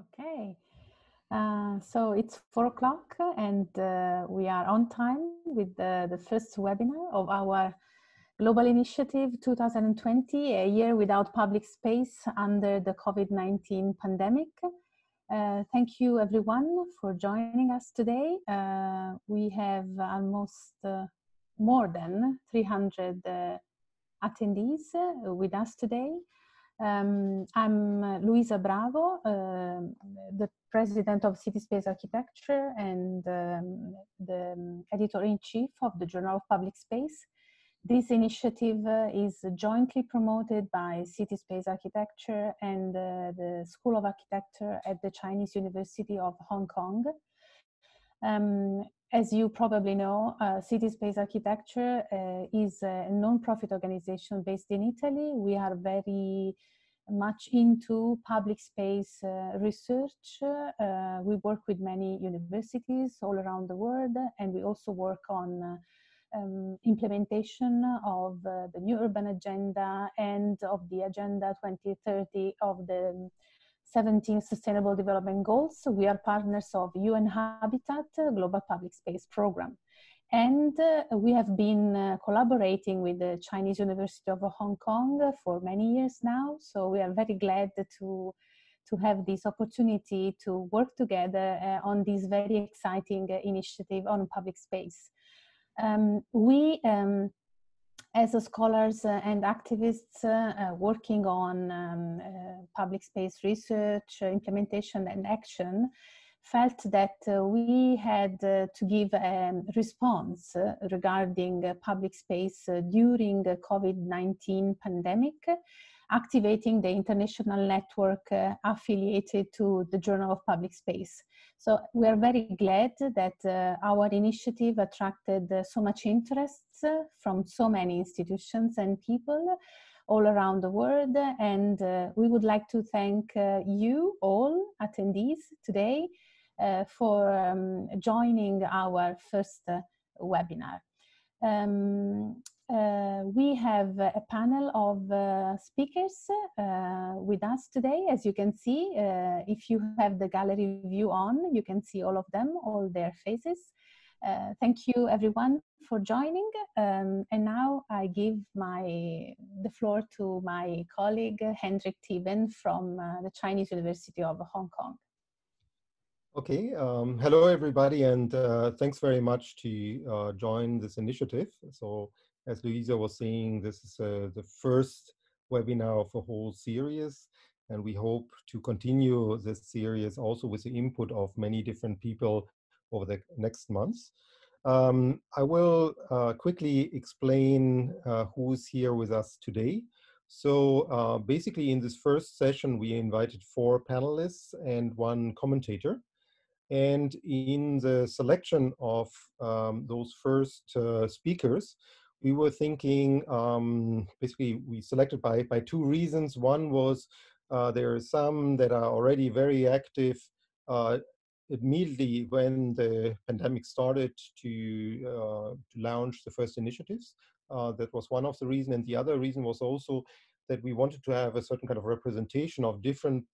Okay, uh, so it's four o'clock and uh, we are on time with the, the first webinar of our Global Initiative 2020, a year without public space under the COVID-19 pandemic. Uh, thank you everyone for joining us today. Uh, we have almost uh, more than 300 uh, attendees with us today. Um, I'm uh, Luisa Bravo, uh, the president of City Space Architecture and um, the editor-in-chief of the Journal of Public Space. This initiative uh, is jointly promoted by City Space Architecture and uh, the School of Architecture at the Chinese University of Hong Kong. Um, as you probably know, uh, City Space Architecture uh, is a non-profit organization based in Italy. We are very much into public space uh, research. Uh, we work with many universities all around the world, and we also work on um, implementation of uh, the new urban agenda and of the agenda 2030 of the 17 Sustainable Development Goals. We are partners of UN Habitat Global Public Space Program. And uh, we have been uh, collaborating with the Chinese University of Hong Kong for many years now. So we are very glad to, to have this opportunity to work together uh, on this very exciting uh, initiative on public space. Um, we um, as scholars uh, and activists uh, uh, working on um, public space research, implementation and action, felt that uh, we had uh, to give a response uh, regarding public space during the COVID-19 pandemic, activating the international network affiliated to the Journal of Public Space. So we are very glad that uh, our initiative attracted uh, so much interest uh, from so many institutions and people all around the world. And we would like to thank you all attendees today for um, joining our first webinar. Um, uh, we have a panel of uh, speakers uh, with us today. As you can see, uh, if you have the gallery view on, you can see all of them, all their faces. Uh, thank you everyone for joining. Um, and now I give my the floor to my colleague Hendrik Tieben from uh, the Chinese University of Hong Kong. Okay, um, hello everybody and thanks very much to join this initiative. So as Luisa was saying, this is uh, the first webinar of a whole series, and we hope to continue this series also with the input of many different people over the next months. Um, I will uh, quickly explain uh, who's here with us today. So uh, basically in this first session, we invited four panelists and one commentator. And in the selection of um, those first uh, speakers, we were thinking um, basically we selected by by two reasons. One was uh, there are some that are already very active uh, immediately when the pandemic started to uh, to launch the first initiatives. Uh, that was one of the reasons, and the other reason was also that we wanted to have a certain kind of representation of different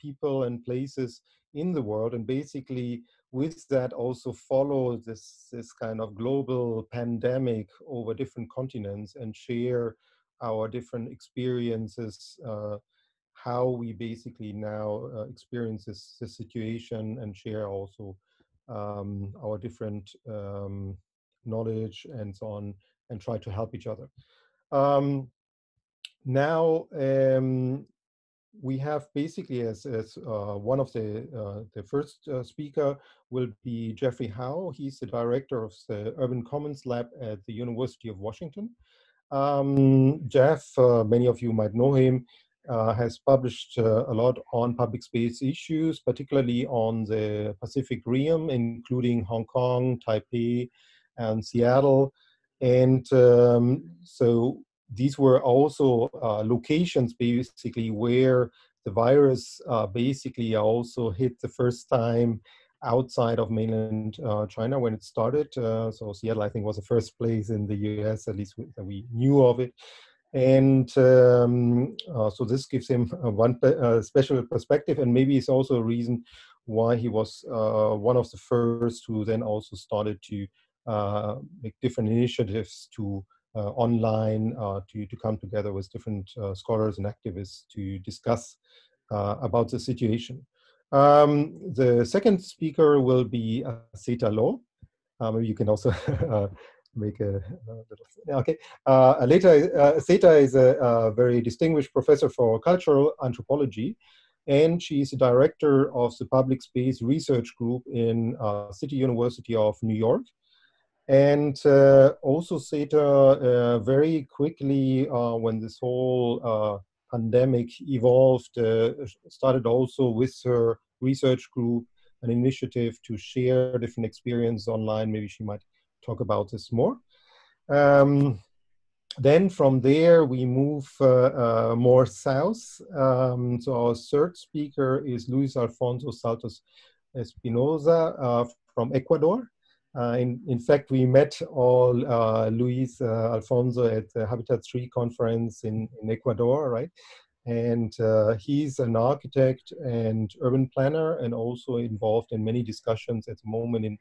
people and places in the world, and basically with that also follow this, this kind of global pandemic over different continents and share our different experiences, uh, how we basically now uh, experience this, this, situation and share also um, our different um, knowledge and so on and try to help each other. Um, now, um, we have basically as, as uh, one of the, uh, the first uh, speaker will be Jeffrey Hou. He's the director of the Urban Commons Lab at the University of Washington. Um, Jeff, uh, many of you might know him, uh, has published uh, a lot on public space issues, particularly on the Pacific Rim, including Hong Kong, Taipei, and Seattle. And um, so these were also uh, locations basically where the virus uh, basically also hit the first time outside of mainland uh, China when it started. Uh, so Seattle, I think, was the first place in the US, at least that we knew of it. And um, uh, so this gives him one uh, special perspective, and maybe it's also a reason why he was one of the first who then also started to make different initiatives to online to, to come together with different scholars and activists to discuss about the situation. Um, the second speaker will be Setha Low. you can also make a, a little okay uh, later uh, Setha is a, a, very distinguished professor for cultural anthropology and she is the director of the public space research group in uh, City University of New York and uh, also Setha uh, very quickly uh, when this whole pandemic evolved started also with her research group an initiative to share different experience online maybe she might talk about this more. Um, then from there, we move uh, uh, more south. Um, so our third speaker is Luis Alfonso Saltos Espinoza uh, from Ecuador. Uh, in, in fact, we met all uh, Luis uh, Alfonso at the Habitat 3 conference in, in Ecuador, right? And he's an architect and urban planner and also involved in many discussions at the moment in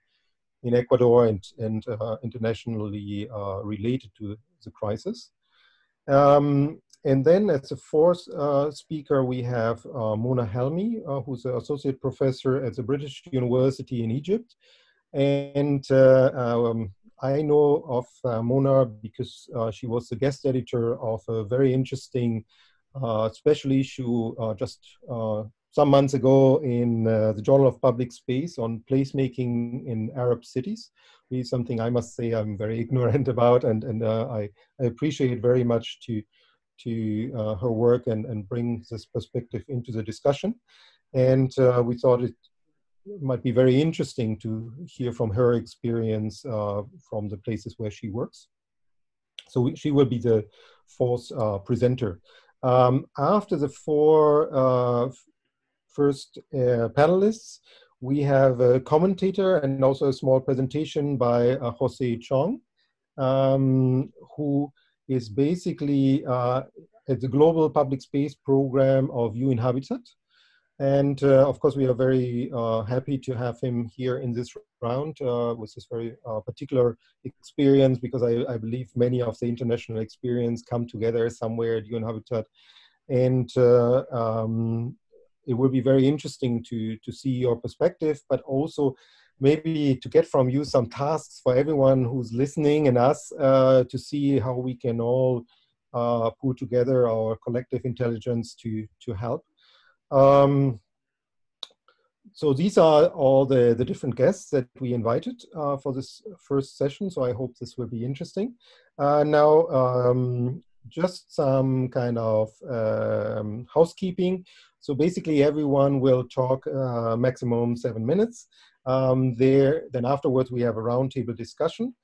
in Ecuador and, and uh, internationally uh, related to the crisis. Um, and then as a fourth uh, speaker, we have uh, Mona Helmy, uh, who's an associate professor at the British University in Egypt. And uh, um, I know of Mona because she was the guest editor of a very interesting special issue just some months ago in uh, the Journal of Public Space on placemaking in Arab cities. Is something I must say I'm very ignorant about, and and uh, I, I appreciate very much to to uh, her work and and bring this perspective into the discussion. And uh, we thought it might be very interesting to hear from her experience uh, from the places where she works. So we, she will be the fourth uh, presenter. Um, after the four uh, first uh, panelists. We have a commentator and also a small presentation by uh, Jose Chong, um, who is basically uh, at the Global Public Space Program of UN Habitat. And uh, of course, we are very uh, happy to have him here in this round uh, with this very uh, particular experience because I, I, believe many of the international experience come together somewhere at UN Habitat. And uh, um, it will be very interesting to to see your perspective, but also maybe to get from you some tasks for everyone who's listening and us uh, to see how we can all pull together our collective intelligence to to help. Um, so these are all the, the different guests that we invited uh, for this first session. So I hope this will be interesting. Uh, now, um, just some kind of um, housekeeping. So basically everyone will talk uh, maximum seven minutes. Um, there, then afterwards we have a roundtable discussion.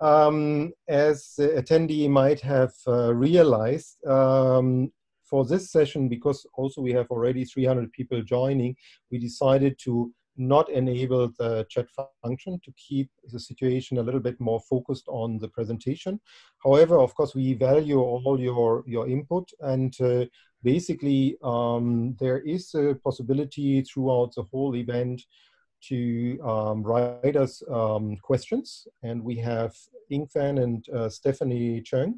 Um, as the attendee might have uh, realized, um, for this session, because also we have already 300 people joining, we decided to not enable the chat function to keep the situation a little bit more focused on the presentation. However, of course, we value all your, your input and uh, basically um, there is a possibility throughout the whole event to um, write us um, questions and we have Yin-Fen and uh, Stephanie Cheung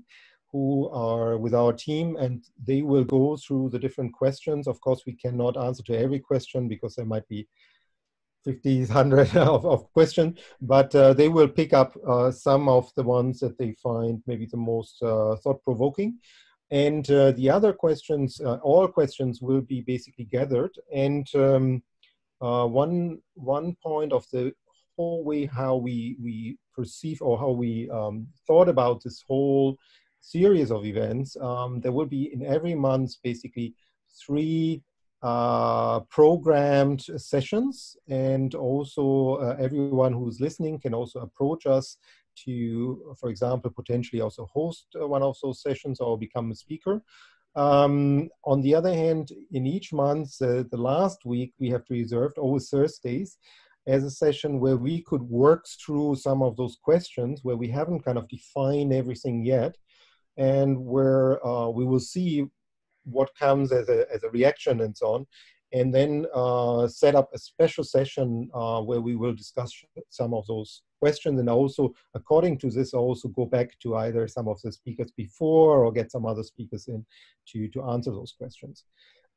who are with our team and they will go through the different questions. Of course, we cannot answer to every question because there might be 50, 100 of, of questions, but uh, they will pick up uh, some of the ones that they find maybe the most uh, thought-provoking. And uh, the other questions, uh, all questions will be basically gathered. And um, uh, one, one point of the whole way how we, we perceive or how we um, thought about this whole series of events, um, there will be in every month basically three uh, programmed sessions and also uh, everyone who's listening can also approach us to, for example, potentially also host uh, one of those sessions or become a speaker. Um, on the other hand, in each month, uh, the last week we have reserved always Thursdays as a session where we could work through some of those questions where we haven't kind of defined everything yet and where uh, we will see what comes as a, as a reaction and so on and then uh, set up a special session uh, where we will discuss some of those questions and also according to this also go back to either some of the speakers before or get some other speakers in to, to answer those questions.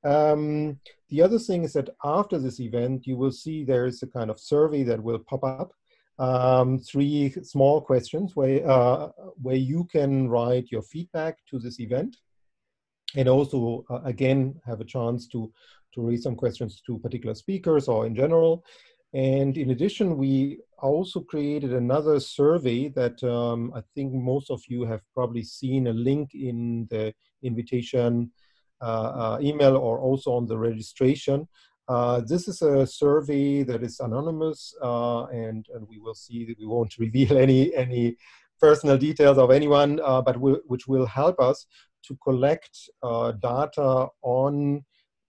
Um, the other thing is that after this event, you will see there is a kind of survey that will pop up. Um, three small questions where, uh, where you can write your feedback to this event and also, uh, again, have a chance to, to raise some questions to particular speakers or in general. And in addition, we also created another survey that um, I think most of you have probably seen a link in the invitation uh, uh, email or also on the registration. Uh, this is a survey that is anonymous uh, and, and we will see that we won't reveal any, any personal details of anyone, uh, but which will help us to collect uh, data on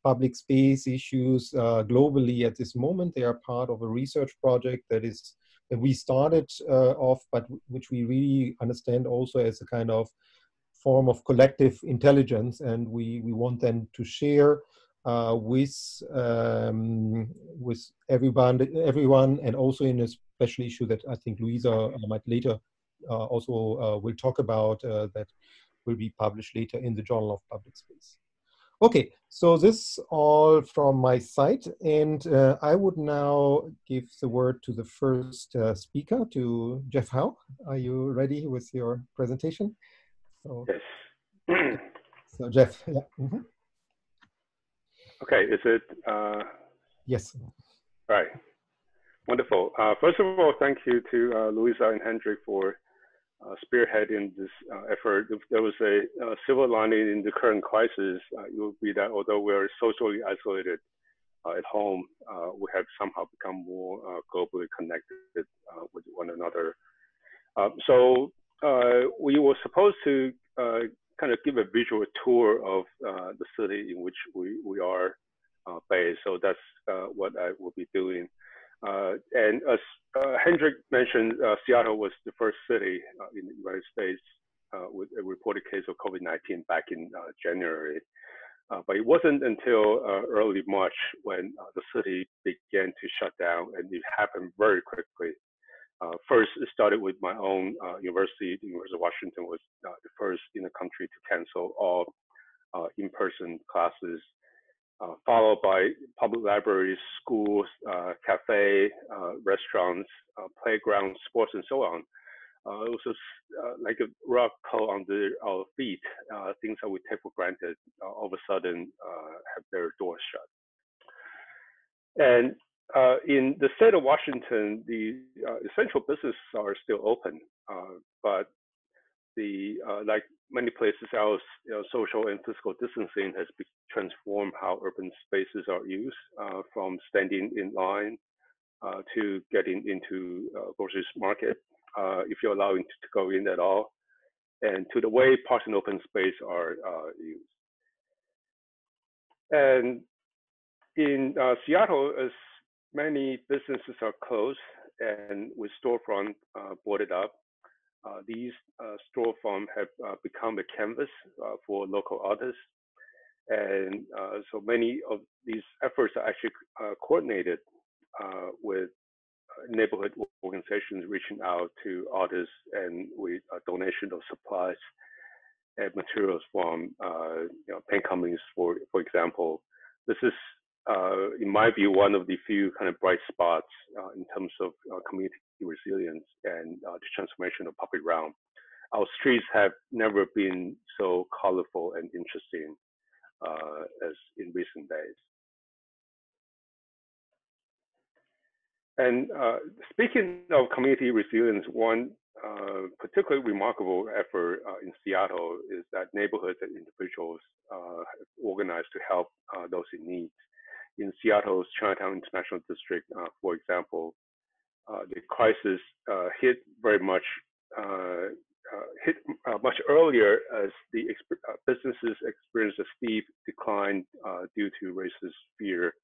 public space issues uh, globally at this moment. They are part of a research project that is that we started off, but which we really understand also as a kind of form of collective intelligence, and we we want them to share uh, with um, with everyone everyone, and also in a special issue that I think Luisa might later uh, also uh, will talk about uh, that will be published later in the Journal of Public Space. Okay, so this all from my side, and uh, I would now give the word to the first uh, speaker, to Jeff Hou. Are you ready with your presentation? So, yes. so Jeff, yeah. Mm -hmm. Okay, is it? Uh... Yes. Right. Wonderful. Uh, first of all, thank you to uh, Luisa and Hendrik for uh, spearheading this uh, effort. If there was a uh, silver lining in the current crisis, it would be that although we're socially isolated at home, we have somehow become more globally connected with one another. so we were supposed to kind of give a visual tour of uh, the city in which we, we are uh, based. So that's uh, what I will be doing. Uh, and as uh, Hendrik mentioned, uh, Seattle was the first city in the United States with a reported case of COVID-19 back in January. but it wasn't until early March when the city began to shut down, and it happened very quickly. Uh, first, it started with my own uh, university. The University of Washington was uh, the first in the country to cancel all in-person classes uh, followed by public libraries, schools, uh, cafe, uh, restaurants, uh, playgrounds, sports, and so on. Uh, it was just, uh, like a rock cold under our feet. things that we take for granted all of a sudden have their doors shut. And in the state of Washington, the essential businesses are still open, but the like many places else, you know, social and physical distancing has transformed how urban spaces are used, uh, from standing in line uh, to getting into uh, grocery market, uh, if you're allowed to go in at all, and to the way parks and open space are uh, used. And in uh, Seattle, as many businesses are closed and with storefront boarded up, uh, these uh, have uh, become a canvas for local artists. And so many of these efforts are actually coordinated with neighborhood organizations reaching out to artists and with donation of supplies and materials from uh, you know, paint companies, for for example. This is, uh, in my view, one of the few kind of bright spots uh, in terms of community resilience and uh, the transformation of public realm. Our streets have never been so colorful and interesting uh, as in recent days. And uh, speaking of community resilience, one uh, particularly remarkable effort uh, in Seattle is that neighborhoods and individuals uh, organized to help uh, those in need. In Seattle's Chinatown International District, uh, for example, uh, the crisis uh, hit very much uh, uh, hit uh, much earlier as the businesses experienced a steep decline due to racist fear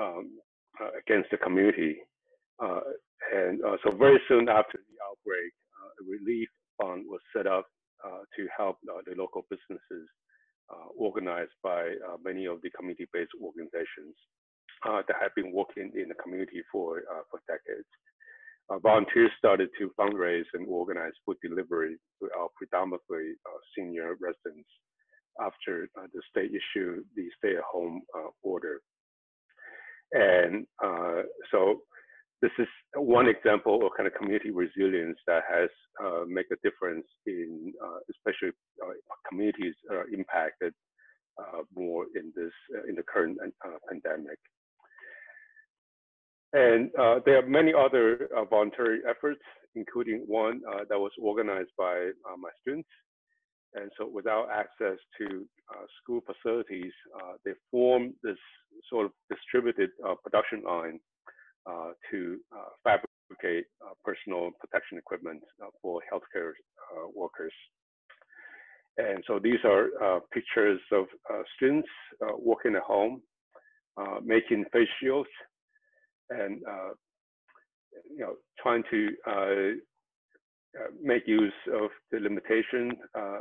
um, against the community. and so very soon after the outbreak, a relief fund was set up to help the local businesses organized by many of the community-based organizations that have been working in the community for, for decades. Uh, volunteers started to fundraise and organize food delivery to our predominantly uh, senior residents after uh, the state issued the stay-at-home order. And so this is one example of kind of community resilience that has uh, made a difference in uh, especially uh, communities are impacted more in this in the current pandemic. And uh, there are many other uh, voluntary efforts, including one uh, that was organized by uh, my students. And so without access to uh, school facilities, uh, they formed this sort of distributed production line Uh, to uh, fabricate uh, personal protection equipment for healthcare workers. And so these are pictures of students working at home, making face shields and uh, you know trying to uh, uh, make use of the limitation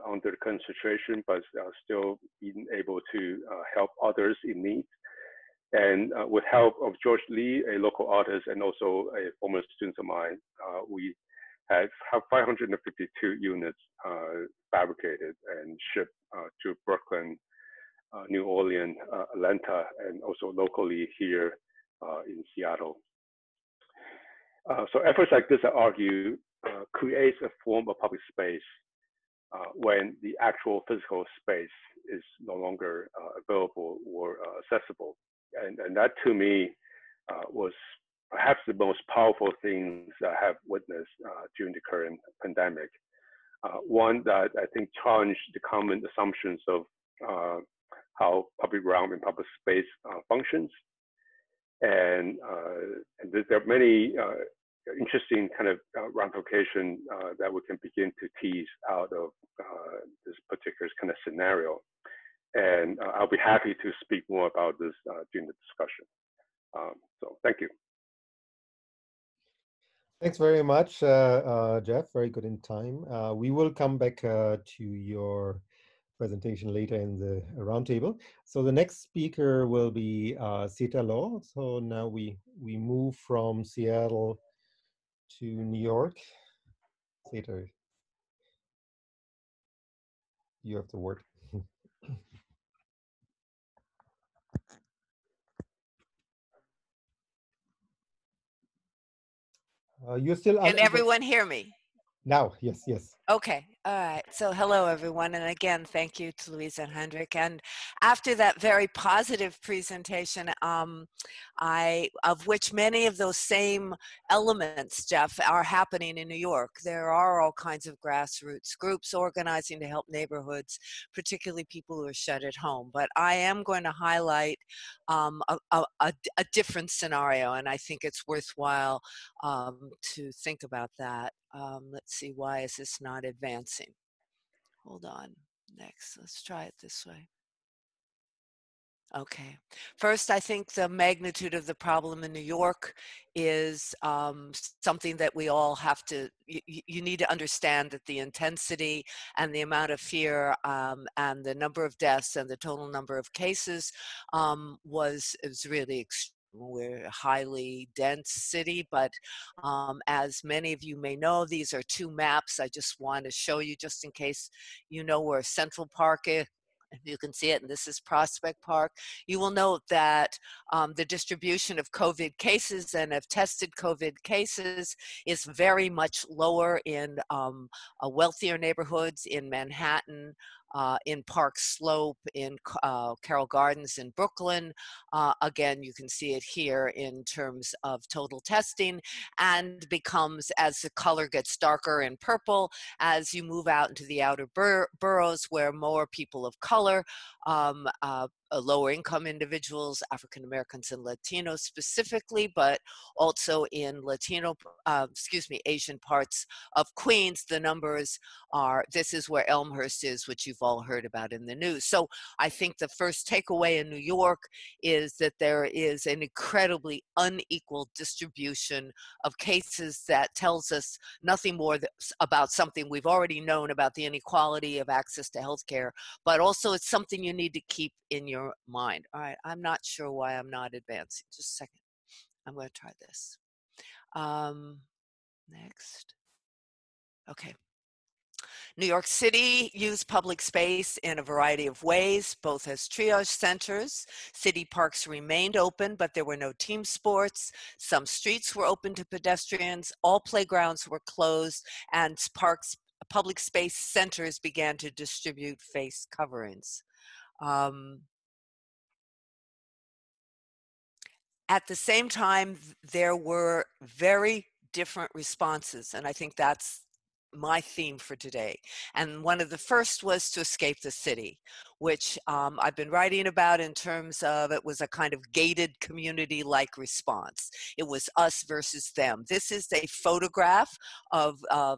under the current situation, but still being able to help others in need. And with help of George Lee, a local artist and also a former student of mine, we have, have 552 units uh, fabricated and shipped uh, to Brooklyn, uh, New Orleans, Atlanta, and also locally here uh, in Seattle. Uh, so efforts like this, I argue, uh, creates a form of public space when the actual physical space is no longer available or accessible. And, and that to me was perhaps the most powerful things I have witnessed uh, during the current pandemic. Uh, one that I think challenged the common assumptions of uh, how public realm and public space functions, and, uh, and there are many uh, interesting kind of uh, ramification that we can begin to tease out of this particular kind of scenario. And I'll be happy to speak more about this during the discussion. Um, so thank you. Thanks very much, uh, uh, Jeff. Very good in time. Uh, we will come back to your presentation later in the roundtable. So the next speaker will be uh, Setha Low. So now we, we move from Seattle to New York. Setha, you have the word. Uh, you're still. Can everyone hear me? Now, yes, yes. Okay, all right. So, hello, everyone. And again, thank you to Luisa and Hendrik. And after that very positive presentation, um, I, of which many of those same elements, Jeff, are happening in New York. There are all kinds of grassroots groups organizing to help neighborhoods, particularly people who are shut at home. But I am going to highlight um, a, a, a, different scenario, and I think it's worthwhile um, to think about that. Um, let's see, why is this not advancing? Hold on. Next, let's try it this way. Okay. First, I think the magnitude of the problem in New York is um, something that we all have to, you, you, need to understand that the intensity and the amount of fear um, and the number of deaths and the total number of cases um, was, was really extreme we're a highly dense city, but um, as many of you may know, these are two maps. I just want to show you just in case you know where Central Park is, you can see it, and this is Prospect Park. You will note that um, the distribution of COVID cases and of tested COVID cases is very much lower in um, uh, wealthier neighborhoods in Manhattan, uh, in Park Slope, in uh, Carroll Gardens in Brooklyn. Uh, again, you can see it here in terms of total testing and becomes as the color gets darker in purple as you move out into the outer bur boroughs where more people of color um, uh, lower income individuals, African Americans and Latinos specifically, but also in Latino, uh, excuse me, Asian parts of Queens, the numbers are, this is where Elmhurst is, which you've all heard about in the news. So I think the first takeaway in New York is that there is an incredibly unequal distribution of cases that tells us nothing more about something we've already known about the inequality of access to healthcare, but also it's something you need to keep in your mind. All right, I'm not sure why I'm not advancing. Just a second. I'm going to try this. Um, next. Okay. New York City used public space in a variety of ways, both as triage centers. City parks remained open, but there were no team sports. Some streets were open to pedestrians. All playgrounds were closed, and parks, public space centers began to distribute face coverings. Um, at the same time, there were very different responses, and I think that's my theme for today. And one of the first was to escape the city, which um, I've been writing about in terms of it was a kind of gated community like response. It was us versus them. This is a photograph of uh,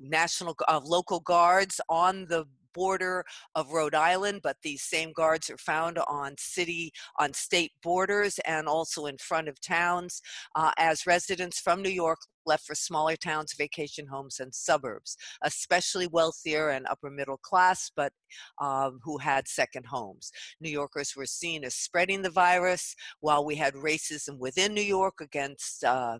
national, of local guards on the border of Rhode Island, but these same guards are found on city, on state borders, and also in front of towns. Uh, as residents from New York left for smaller towns, vacation homes, and suburbs, especially wealthier and upper middle class, but um, who had second homes. New Yorkers were seen as spreading the virus, while we had racism within New York against uh,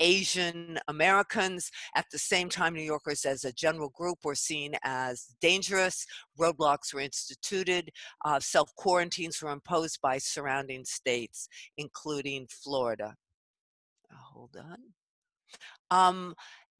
Asian Americans. At the same time, New Yorkers as a general group were seen as dangerous. Roadblocks were instituted. Uh, Self quarantines were imposed by surrounding states, including Florida. Uh, hold on. Um,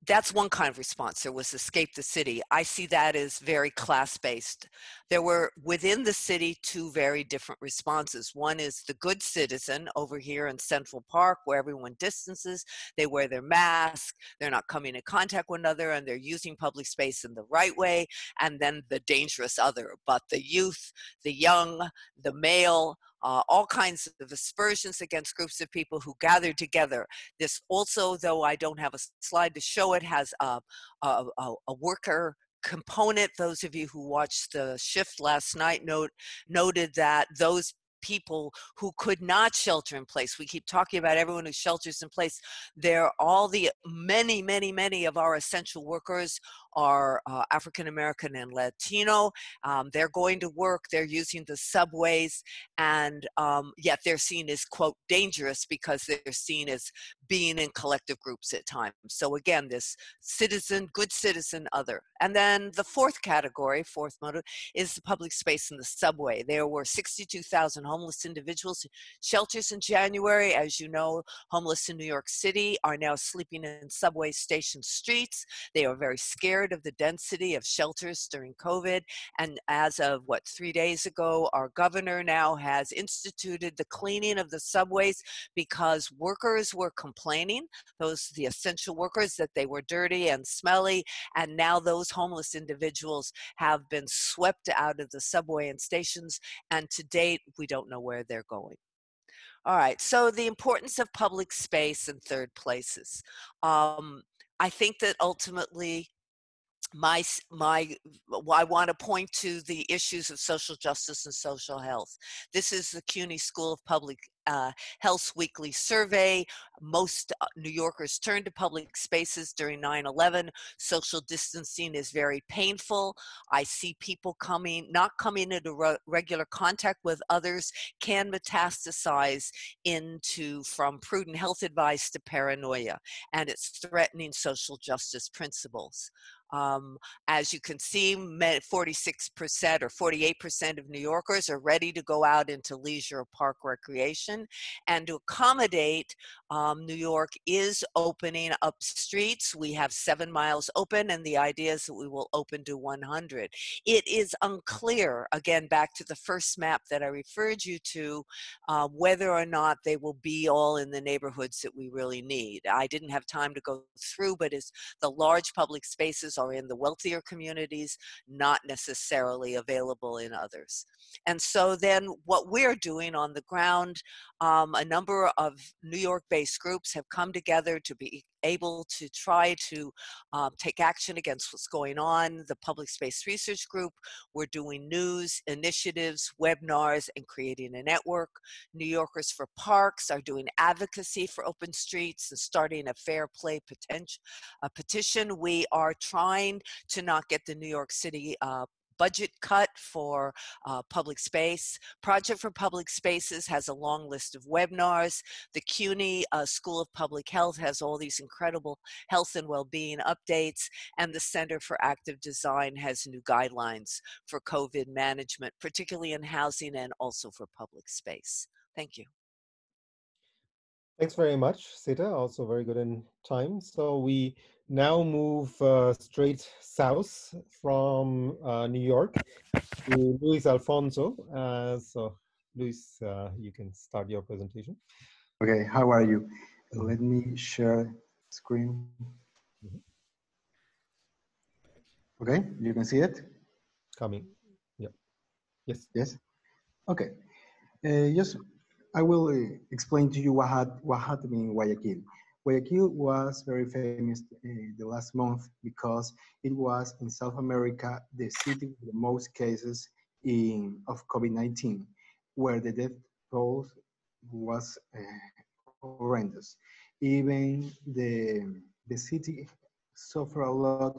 that's one kind of response. There was escape the city. I see that as very class based. There were within the city two very different responses. One is the good citizen over here in Central Park, where everyone distances, they wear their mask, they're not coming in contact with another, and they're using public space in the right way. And then the dangerous other. But the youth, the young, the male, uh, all kinds of aspersions against groups of people who gathered together. This also, though I don't have a slide to show it, has a, a, a worker component. Those of you who watched the shift last night note, noted that those people who could not shelter in place. We keep talking about everyone who shelters in place. There, are all the many, many, many of our essential workers are uh, African American and Latino. Um, they're going to work, they're using the subways, and um, yet they're seen as, quote, dangerous because they're seen as being in collective groups at times. So again, this citizen, good citizen, other. And then the fourth category, fourth motive, is the public space in the subway. There were 62,000 homeless individuals shelters in January. As you know, homeless in New York City are now sleeping in subway station streets. They are very scared of the density of shelters during COVID. And as of what, three days ago, our governor now has instituted the cleaning of the subways because workers were complaining, those the essential workers, that they were dirty and smelly. And now those homeless individuals have been swept out of the subway and stations. And to date, we don't know where they're going. All right, so the importance of public space and third places. Um, I think that ultimately my my I want to point to the issues of social justice and social health. This is the CUNY School of Public uh, Health's weekly survey. Most uh, New Yorkers turned to public spaces during 9 11. Social distancing is very painful. I see people coming, not coming into re- regular contact with others, can metastasize into from prudent health advice to paranoia, and it's threatening social justice principles. Um, as you can see, 46% or 48% of New Yorkers are ready to go out into leisure or park recreation situation. And to accommodate, um, New York is opening up streets. We have seven miles open, and the idea is that we will open to 100. It is unclear, again, back to the first map that I referred you to, uh, whether or not they will be all in the neighborhoods that we really need. I didn't have time to go through, but as the large public spaces are in the wealthier communities, not necessarily available in others. And so then what we're doing on the ground, um, a number of New York-based groups have come together to be able to try to um, take action against what's going on. The Public Space Research Group, we're doing news, initiatives, webinars, and creating a network. New Yorkers for Parks are doing advocacy for open streets and starting a fair play a petition. We are trying to not get the New York City uh, budget cut for uh, public space. Project for Public Spaces has a long list of webinars. The CUNY uh, School of Public Health has all these incredible health and well-being updates, and the Center for Active Design has new guidelines for COVID management, particularly in housing and also for public space. Thank you. Thanks very much, Setha. Also very good in time. So we now move uh, straight south from uh, New York to Luis Alfonso. Uh, so Luis, uh, you can start your presentation. Okay, how are you? Let me share screen. Mm-hmm. Okay, you can see it? Coming, yeah. Yes. Yes, okay. Uh, yes, I will uh, explain to you what, had, what happened in Guayaquil. Guayaquil was very famous uh, the last month because it was in South America the city with the most cases in, of COVID-19, where the death toll was uh, horrendous. Even the, the city suffered a lot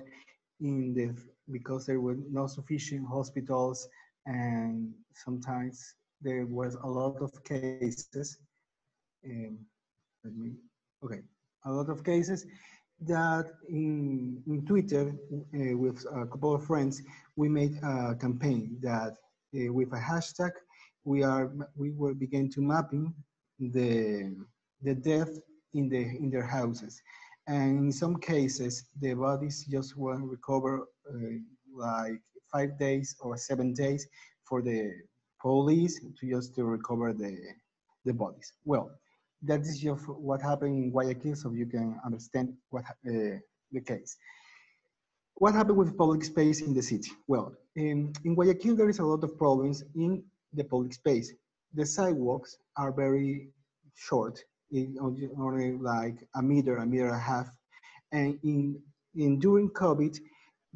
in the, because there were no sufficient hospitals and sometimes there was a lot of cases. Um, okay, a lot of cases that in, in Twitter uh, with a couple of friends, we made a campaign that uh, with a hashtag, we are we will begin to mapping the the death in the in their houses, and in some cases the bodies just weren't recover uh, like five days or seven days for the police to just to recover the, the bodies. Well, that is just what happened in Guayaquil so you can understand what uh, the case. What happened with public space in the city? Well, in, in Guayaquil, there is a lot of problems in the public space. The sidewalks are very short, only like a meter, a meter and a half. And in, in during COVID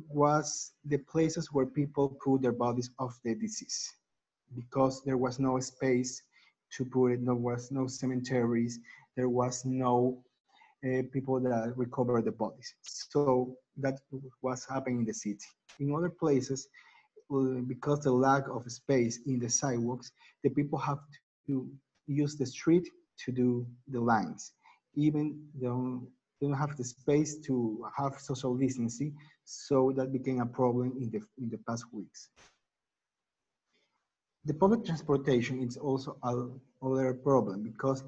was the places where people put their bodies of the disease because there was no space to put it, there was no cemeteries, there was no uh, people that recover the bodies. So that was happening in the city. In other places, uh, because the lack of space in the sidewalks, the people have to use the street to do the lines. Even they don't, they don't have the space to have social distancing, so that became a problem in the, in the past weeks. The public transportation is also another problem because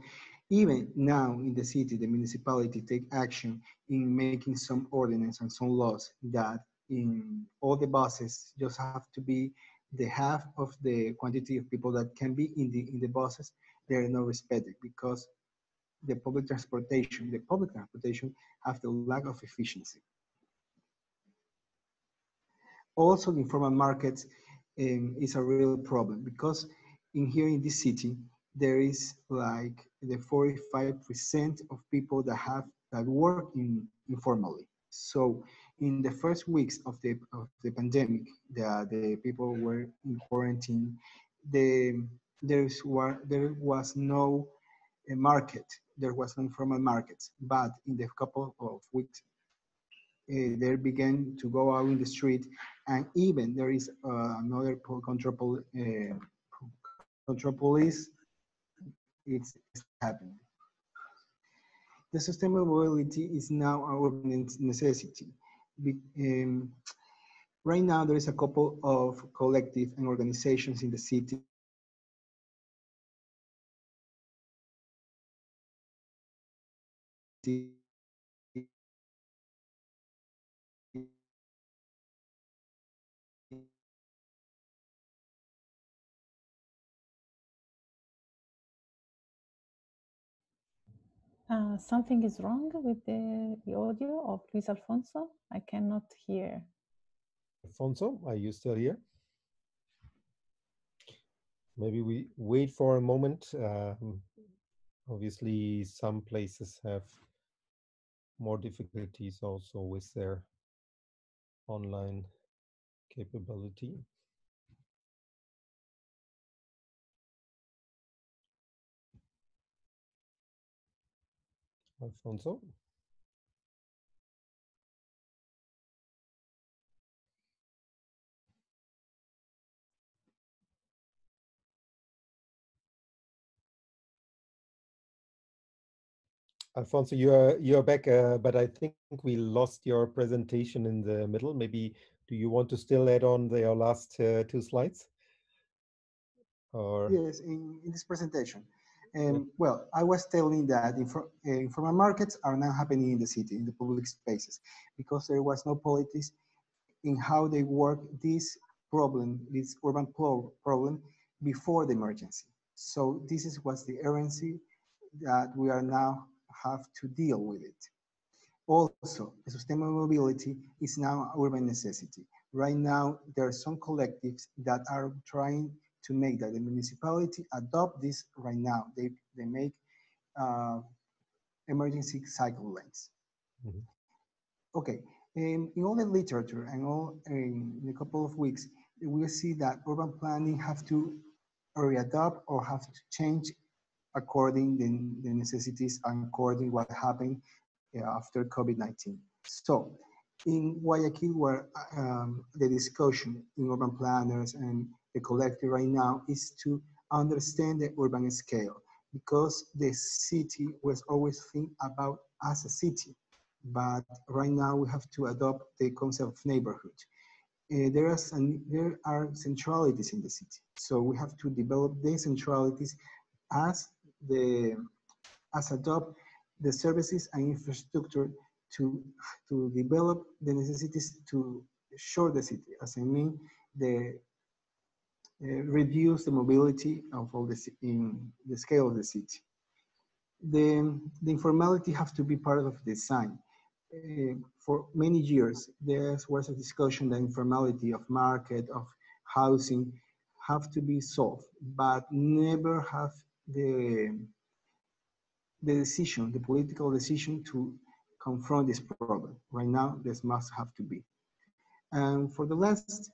even now in the city, the municipality take action in making some ordinance and some laws that in all the buses just have to be the half of the quantity of people that can be in the in the buses. They are not respected because the public transportation, the public transportation have the lack of efficiency. Also, the informal markets um, is a real problem because in here in this city, there is like the 45% of people that have that work in informally. So in the first weeks of the of the pandemic, the, the people were in quarantine. The there's there was no uh, market. There was no informal markets. But in the couple of weeks uh, they began to go out in the street, and even there is uh, another control, uh, control police, it's happening. The sustainability is now our necessity. Um, right now, there is a couple of collective and organizations in the city Uh, something is wrong with the, the audio of Luis Alfonso. I cannot hear. Alfonso, are you still here? Maybe we wait for a moment. Um, obviously, some places have more difficulties also with their online capability. Alfonso? Alfonso, you're you're back, uh, but I think we lost your presentation in the middle. Maybe do you want to still add on the, your last uh, two slides? Or yes, in, in this presentation. Um. Well, I was telling that uh, informal markets are now happening in the city, in the public spaces, because there was no politics in how they work this problem, this urban problem, before the emergency. So this is what's the urgency that we are now have to deal with it. Also, the sustainable mobility is now an urban necessity. Right now, there are some collectives that are trying to make that the municipality adopt this right now. They, they make uh, emergency cycle lanes. Mm -hmm. Okay, um, in all the literature and all in a couple of weeks, we will see that urban planning have to readopt or have to change according the, the necessities and according what happened uh, after COVID-19. So in Guayaquil, where um, the discussion in urban planners and the collective right now is to understand the urban scale because the city was always think about as a city, but right now we have to adopt the concept of neighborhood. Uh, there, are some, there are centralities in the city, so we have to develop the centralities as the as adopt the services and infrastructure to to develop the necessities to shore the city. As I mean, the reduce the mobility of all the in the scale of the city. The, the informality have to be part of the design. Uh, for many years, there was a discussion that informality of market, of housing, have to be solved, but never have the, the decision, the political decision to confront this problem. Right now, this must have to be. And for the last,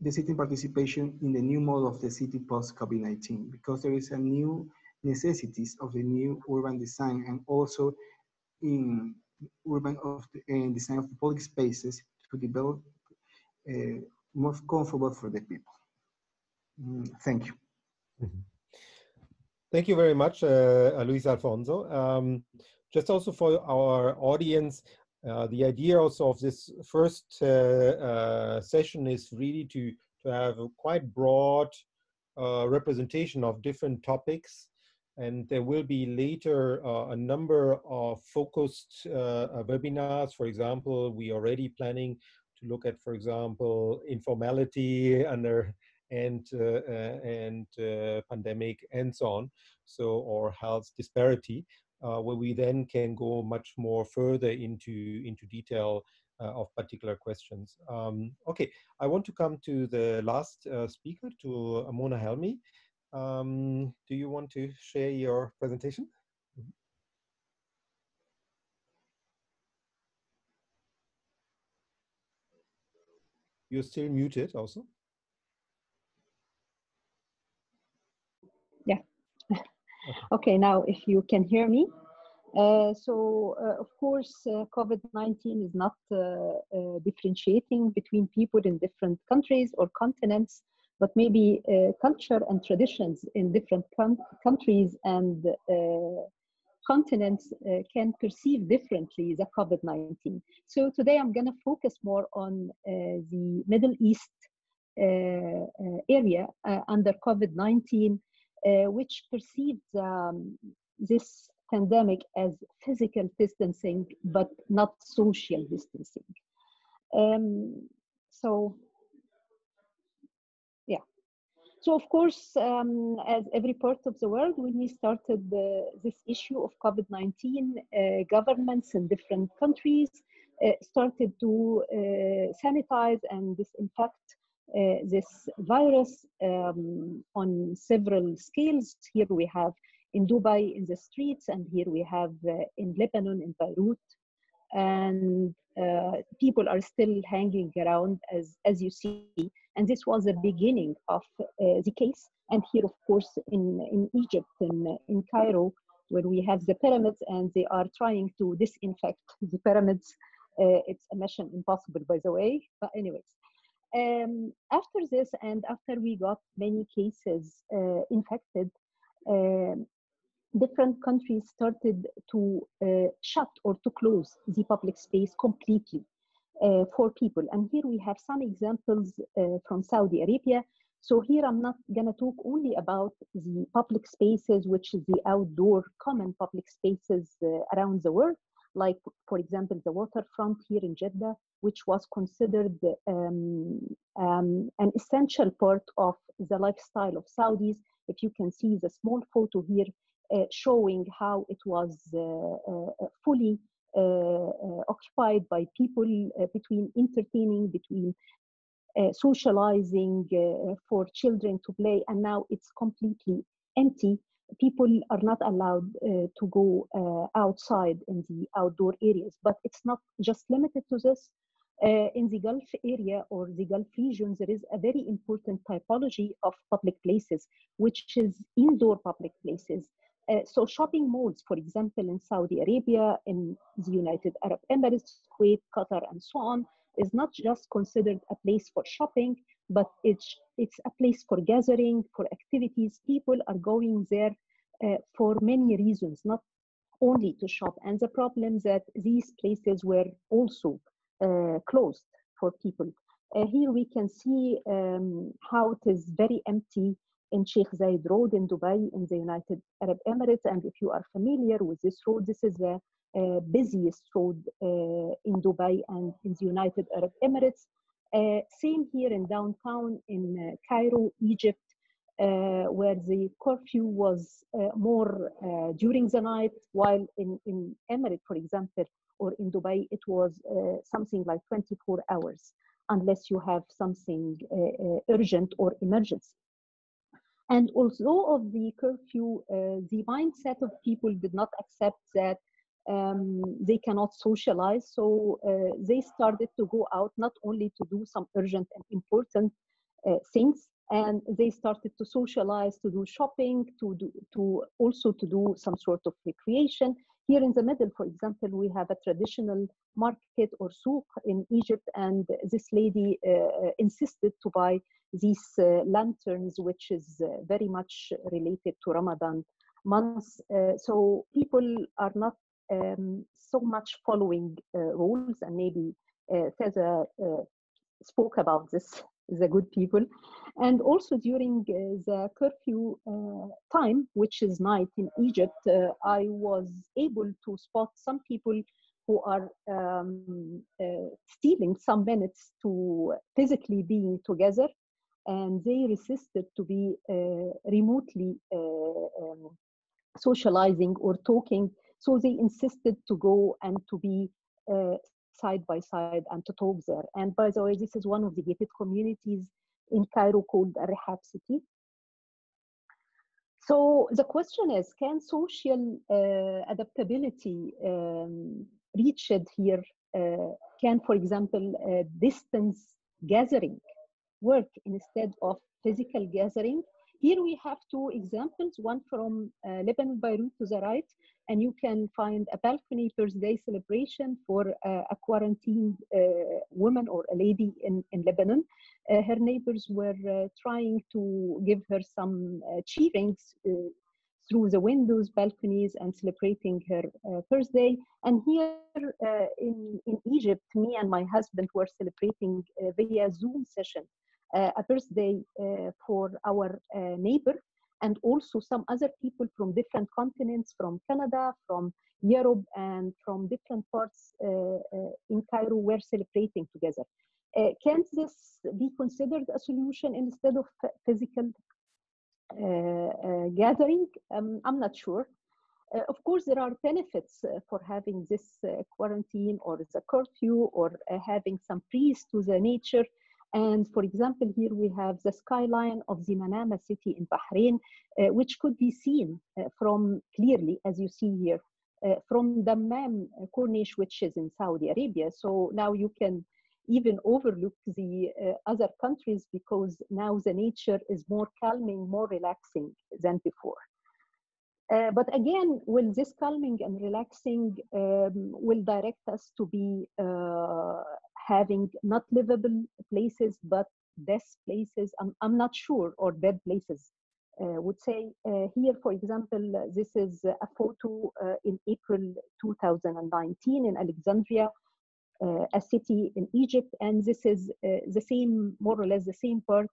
the city participation in the new model of the city post-COVID-19, because there is a new necessities of the new urban design and also in urban of the, uh, design of the public spaces to develop uh, more comfortable for the people. Mm, thank you. Mm -hmm. Thank you very much, uh, Luis Alfonso. Um, just also for our audience, uh, the idea also of this first uh, uh, session is really to, to have a quite broad uh, representation of different topics. And there will be later uh, a number of focused webinars. For example, we are already planning to look at, for example, informality under and and pandemic and so on so or health disparity where we then can go much more further into into detail of particular questions. Um, okay i want to come to the last speaker to Mona Helmy um, do you want to share your presentation? You're still muted also. Okay, now if you can hear me. Uh, so, uh, of course, uh, COVID-19 is not uh, uh, differentiating between people in different countries or continents, but maybe uh, culture and traditions in different countries and continents can perceive differently the COVID-19. So today I'm going to focus more on the Middle East area under COVID-19 uh, which perceived um, this pandemic as physical distancing, but not social distancing. Um, so, yeah. So of course, um, as every part of the world, when we started the, this issue of COVID-19, uh, governments in different countries uh, started to uh, sanitize and disinfect uh, this virus um, on several scales. Here we have in Dubai in the streets, and here we have uh, in Lebanon, in Beirut. And uh, people are still hanging around as, as you see. And this was the beginning of uh, the case. And here, of course, in, in Egypt, in, in Cairo, where we have the pyramids and they are trying to disinfect the pyramids. Uh, it's a mission impossible, by the way. But anyways, um, after this and after we got many cases uh, infected, um, different countries started to uh, shut or to close the public space completely uh, for people. And here we have some examples uh, from Saudi Arabia. So here I'm not gonna talk only about the public spaces, which is the outdoor common public spaces uh, around the world, like for example, the waterfront here in Jeddah, which was considered um, um, an essential part of the lifestyle of Saudis. If you can see the small photo here, uh, showing how it was uh, uh, fully occupied by people between entertaining, between socializing for children to play, and now it's completely empty. People are not allowed to go outside in the outdoor areas, but it's not just limited to this. Uh, in the Gulf area or the Gulf region, there is a very important typology of public places, which is indoor public places. Uh, so shopping malls, for example, in Saudi Arabia, in the United Arab Emirates, Kuwait, Qatar, and so on, is not just considered a place for shopping, but it's, it's a place for gathering, for activities. People are going there uh, for many reasons, not only to shop. And the problem that these places were also uh, closed for people. Uh, here we can see um, how it is very empty in Sheikh Zayed Road in Dubai in the United Arab Emirates. And if you are familiar with this road, this is the uh, busiest road uh, in Dubai and in the United Arab Emirates. Uh, same here in downtown in uh, Cairo, Egypt, uh, where the curfew was more during the night, while in, in Emirates, for example, or in Dubai, it was something like 24 hours, unless you have something urgent or emergency. And although of the curfew, uh, the mindset of people did not accept that um, they cannot socialize. So uh, they started to go out not only to do some urgent and important uh, things, and they started to socialize, to do shopping, to do, to also to do some sort of recreation. Here in the middle, for example, we have a traditional market or souk in Egypt, and this lady uh, insisted to buy these uh, lanterns, which is uh, very much related to Ramadan months. Uh, so people are not um, so much following rules, and maybe Teza spoke about this the good people. And also during uh, the curfew uh, time, which is night in Egypt, uh, I was able to spot some people who are um, stealing some minutes to physically being together and they resisted to be uh, remotely uh, um, socializing or talking. So they insisted to go and to be uh, side by side and to talk there. And by the way, this is one of the gated communities in Cairo called Rehab City. So the question is, can social uh, adaptability um, reach it here? Uh, can, for example, uh, distance gathering work instead of physical gathering. Here we have two examples, one from uh, Lebanon, Beirut to the right, and you can find a balcony birthday celebration for uh, a quarantined uh, woman or a lady in, in Lebanon. Uh, her neighbors were uh, trying to give her some uh, cheerings through the windows, balconies, and celebrating her birthday. And here in, in Egypt, me and my husband were celebrating via Zoom session uh, a birthday uh, for our uh, neighbor. and also some other people from different continents, from Canada, from Europe, and from different parts uh, uh, in Cairo were celebrating together. Uh, can't this be considered a solution instead of physical gathering? Um, I'm not sure. Uh, of course, there are benefits uh, for having this uh, quarantine or the curfew or having some peace to the nature. And for example, here we have the skyline of the Manama city in Bahrain, which could be seen from clearly, as you see here, from Dammam Corniche, which is in Saudi Arabia. So now you can even overlook the uh, other countries because now the nature is more calming, more relaxing than before. Uh, but again, will this calming and relaxing um, will direct us to be uh, having not livable places, but death places? I'm, I'm not sure, or dead places. Uh, would say uh, here, for example, this is a photo uh, in April 2019 in Alexandria, uh, a city in Egypt, and this is the same, more or less the same part,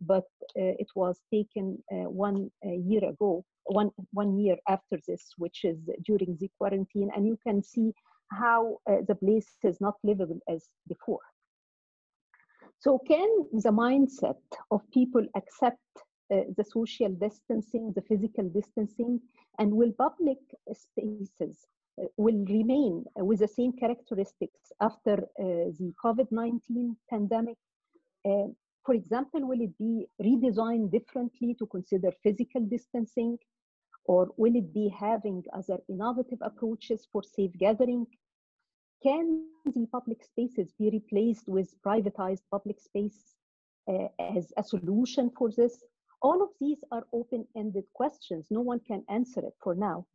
but it was taken one year ago one one year after this, which is during the quarantine, and you can see how uh, the place is not livable as before. So, can the mindset of people accept uh, the social distancing, the physical distancing, and will public spaces uh, will remain with the same characteristics after uh, the COVID 19 pandemic? Uh, for example, will it be redesigned differently to consider physical distancing? Or will it be having other innovative approaches for safe gathering? Can the public spaces be replaced with privatized public space uh, as a solution for this? All of these are open-ended questions. No one can answer it for now.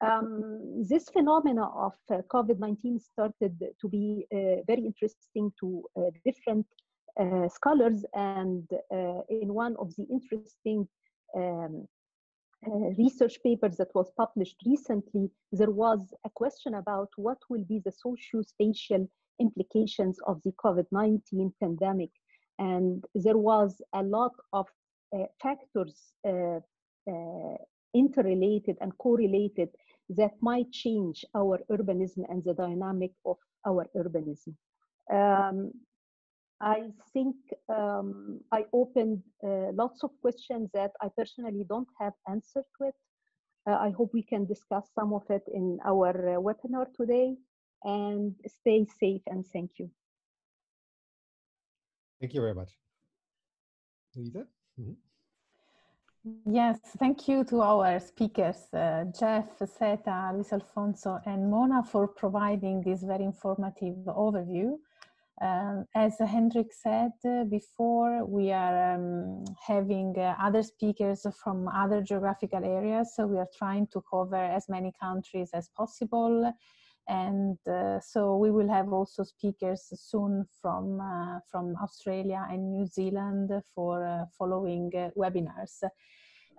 Um, this phenomena of uh, COVID-19 started to be uh, very interesting to uh, different uh, scholars. And uh, in one of the interesting um, research papers that was published recently, there was a question about what will be the socio-spatial implications of the COVID-19 pandemic. And there was a lot of uh, factors uh, uh interrelated and correlated that might change our urbanism and the dynamic of our urbanism. Um, I think um, I opened uh, lots of questions that I personally don't have answer to it. Uh, I hope we can discuss some of it in our uh, webinar today and stay safe and thank you. Thank you very much. Luisa? Mm -hmm. Yes, thank you to our speakers, uh, Jeff, Setha, Luis Alfonso, and Mona for providing this very informative overview. Um, as Hendrik said uh, before, we are um, having uh, other speakers from other geographical areas, so we are trying to cover as many countries as possible. And uh, so we will have also speakers soon from, uh, from Australia and New Zealand for uh, following uh, webinars.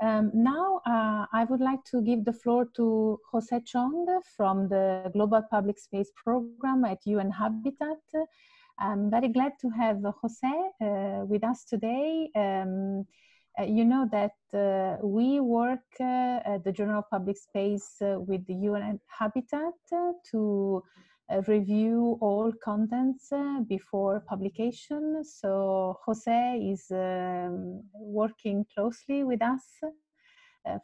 Um, now, I would like to give the floor to Jose Chong from the Global Public Space Program at UN Habitat. I'm very glad to have Jose uh, with us today. Um, uh, you know that uh, we work uh, at the Journal Public Space uh, with the UN Habitat uh, to review all contents before publication. So Jose is um, working closely with us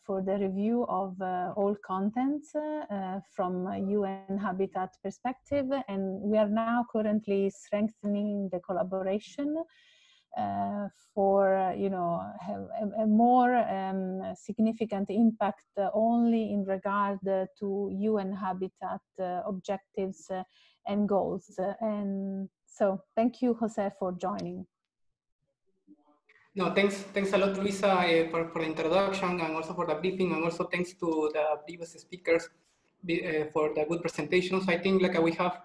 for the review of uh, all contents uh, from UN Habitat perspective. And we are now currently strengthening the collaboration uh, for uh, you know a, a more um, significant impact uh, only in regard to UN Habitat objectives and goals. and so, thank you, Jose, for joining. No, thanks, thanks a lot, Luisa, uh, for, for the introduction and also for the briefing, and also thanks to the previous speakers uh, for the good presentations. I think like we have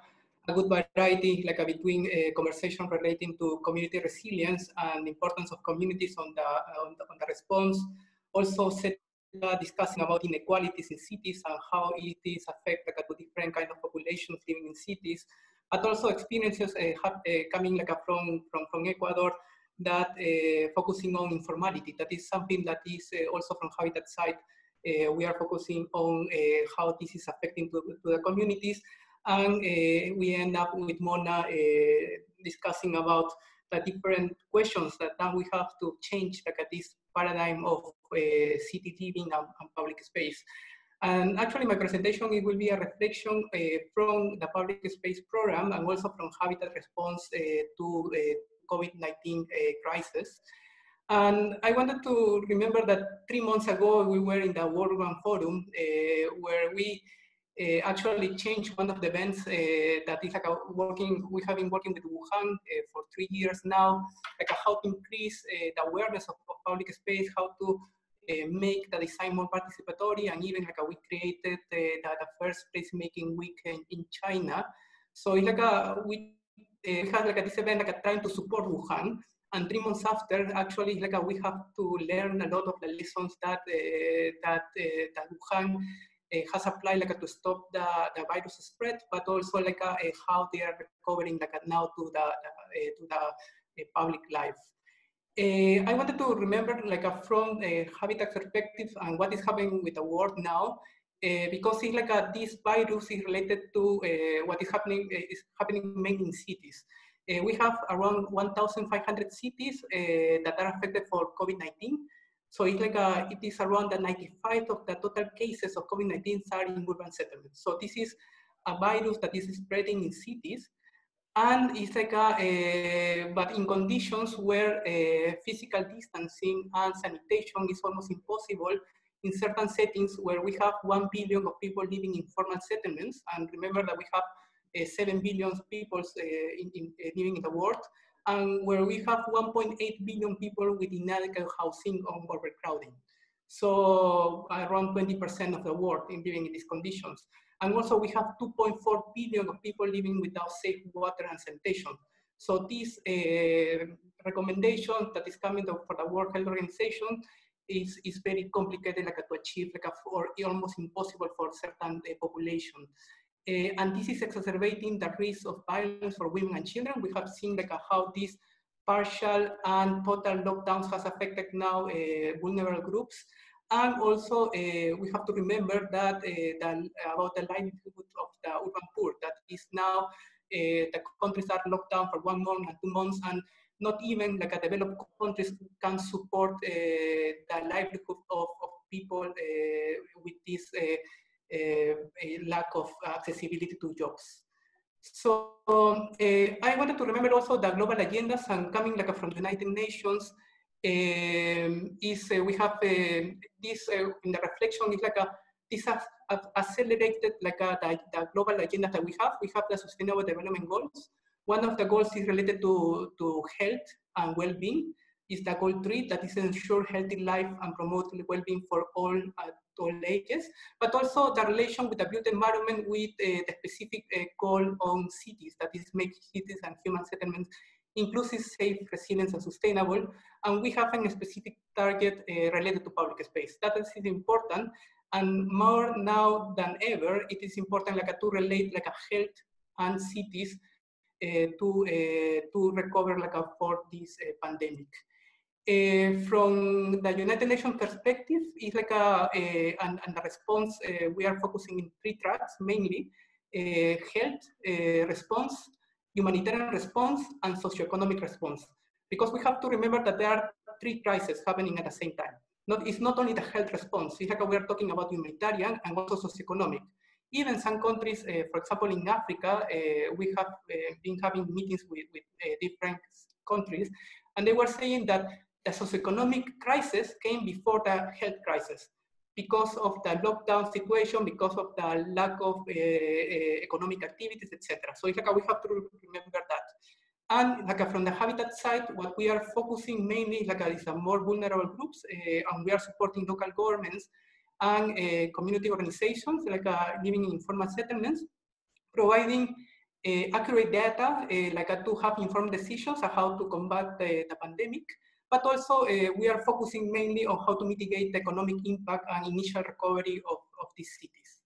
a good variety, like uh, between uh, conversation relating to community resilience and importance of communities on the on the, on the response. Also, Setha, discussing about inequalities in cities and how it is affect like, different kind of populations living in cities, but also experiences have, coming like from from from Ecuador that uh, focusing on informality. That is something that is uh, also from Habitat side. Uh, we are focusing on how this is affecting to, to the communities. And we end up with Mona discussing about the different questions that now we have to change like, this paradigm of city living and, and public space. And actually my presentation, it will be a reflection from the public space program and also from Habitat response to COVID-19 crisis. And I wanted to remember that three months ago, we were in the World Urban Forum where we uh, actually changed one of the events uh, that is like working, we have been working with Wuhan uh, for three years now, like how to increase the awareness of, of, public space, how to make the design more participatory and even like we created the, the first placemaking week in, in China. So it's like a, we had like a, this event like trying to support Wuhan and three months after actually like we have to learn a lot of the lessons that uh, that uh, that Wuhan uh, has applied like to stop the, the virus spread, but also like how they are recovering like now to the, the to the public life. Uh, I wanted to remember like a, from a habitat perspective and what is happening with the world now, uh, because it's like a, this virus is related to uh, what is happening is happening mainly in cities. we have around 1,500 cities that are affected for COVID-19. So it's like a, it is around the 95 of the total cases of COVID-19 are in urban settlements. So this is a virus that is spreading in cities and it's like a, uh, but in conditions where uh, physical distancing and sanitation is almost impossible in certain settings where we have 1 billion of people living in formal settlements. And remember that we have uh, 7 billion people in, in, living in the world, and where we have 1.8 billion people with inadequate housing or overcrowding. So around 20% of the world in living in these conditions. And also we have 2.4 billion of people living without safe water and sanitation. So this uh, recommendation that is coming for the World Health Organization is, is very complicated like, to achieve, like, or almost impossible for certain uh, population. Uh, and this is exacerbating the risk of violence for women and children. We have seen like, how these partial and total lockdowns has affected now uh, vulnerable groups. And also, uh, we have to remember that, uh, about the livelihood of the urban poor, that is now the countries are locked down for one month and two months, and not even like a developed countries can support uh, the livelihood of, of people uh, with this uh, lack of accessibility to jobs. So um, I wanted to remember also the global agendas and coming like from the United Nations, um, is uh, we have uh, this uh, in the reflection is like a this has accelerated like a, the, the, global agenda that we have. We have the Sustainable Development Goals. One of the goals is related to, to health and well-being. Is the goal three that is ensure healthy life and promote well-being for all at all ages, but also the relation with the built environment with uh, the specific uh, goal on cities that is make cities and human settlements inclusive, safe, resilient, and sustainable. And we have a specific target uh, related to public space. That is important. And more now than ever, it is important like, to relate like a health and cities Eh, to, uh, to recover like, for this uh, pandemic. From the United Nations perspective, it's like a, a and, and, the response, we are focusing in three tracks mainly, health response, humanitarian response, and socioeconomic response. Because we have to remember that there are three crises happening at the same time. Not, it's not only the health response, it's like we're talking about humanitarian and also socioeconomic. Even some countries, uh, for example, in Africa, uh, we have uh, been having meetings with, with different countries, and they were saying that the socioeconomic crisis came before the health crisis because of the lockdown situation, because of the lack of uh, economic activities, etc. So it's like we have to remember that. And like from the habitat side, what we are focusing mainly like is a more vulnerable groups, uh, and we are supporting local governments and uh, community organizations like uh, living in informal settlements, providing uh, accurate data like to have informed decisions on how to combat the, the pandemic, but also uh, we are focusing mainly on how to mitigate the economic impact and initial recovery of, of these cities.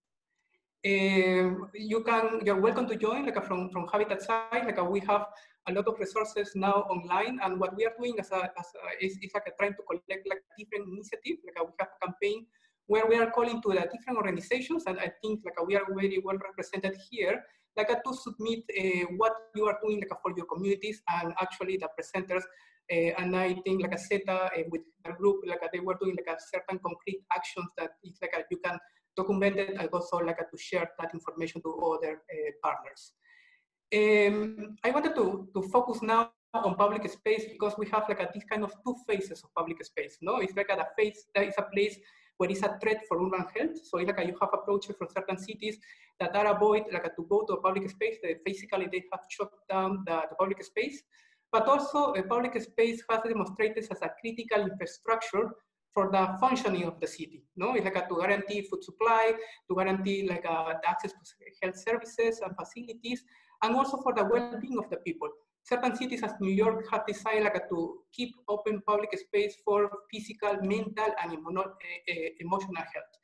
Um, you can, you're welcome to join like from, from Habitat side, like we have a lot of resources now online. And what we are doing as a, as a, is, is like trying to collect like different initiatives. Like we have a campaign where we are calling to the different organizations, and I think like we are very well represented here, like to submit uh, what you are doing like for your communities, and actually the presenters, uh, and I think like a Setha uh, with the group, like they were doing like a certain concrete actions that like a, you can document it, and also like to share that information to other partners. Um, I wanted to, to focus now on public space because we have like a, this kind of two phases of public space. No, it's like a phase that is a place where it's a threat for urban health. So it's like you have approaches from certain cities that are avoid like to go to a public space. That basically they have shut down the, the public space. But also a public space has demonstrated as a critical infrastructure for the functioning of the city. No, it's like a, to guarantee food supply, to guarantee like uh, a, access to health services and facilities, and also for the well-being of the people certain cities as New York have decided like, to keep open public space for physical, mental, and uh, emotional health.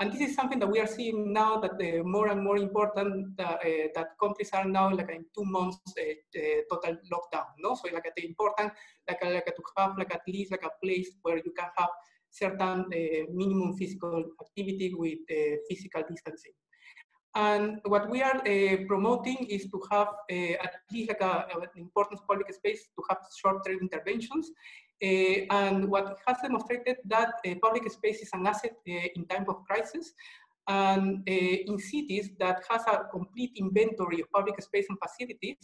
And this is something that we are seeing now that the more and more important that, uh, that countries are now like in two months uh, total lockdown. No, so like the important like, like to have like at least like a place where you can have certain minimum physical activity with physical distancing. And what we are uh, promoting is to have uh, at least like a, an important public space to have short-term interventions. Uh, and what has demonstrated that uh, public space is an asset uh, in time of crisis. And uh, in cities that has a complete inventory of public space and facilities,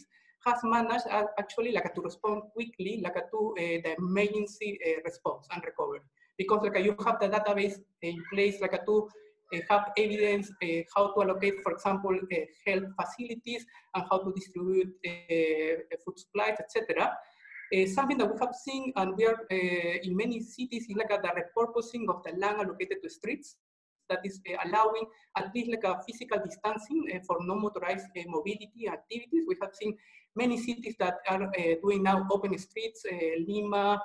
has managed actually like to respond quickly like to the emergency response and recovery. Because like you have the database in place like to uh, have evidence uh, how to allocate, for example, uh, health facilities and how to distribute food supplies, etc. Uh, something that we have seen and we are uh, in many cities is like a, the repurposing of the land allocated to streets that is uh, allowing at least like a physical distancing for non-motorized mobility activities. We have seen many cities that are doing now open streets, Lima,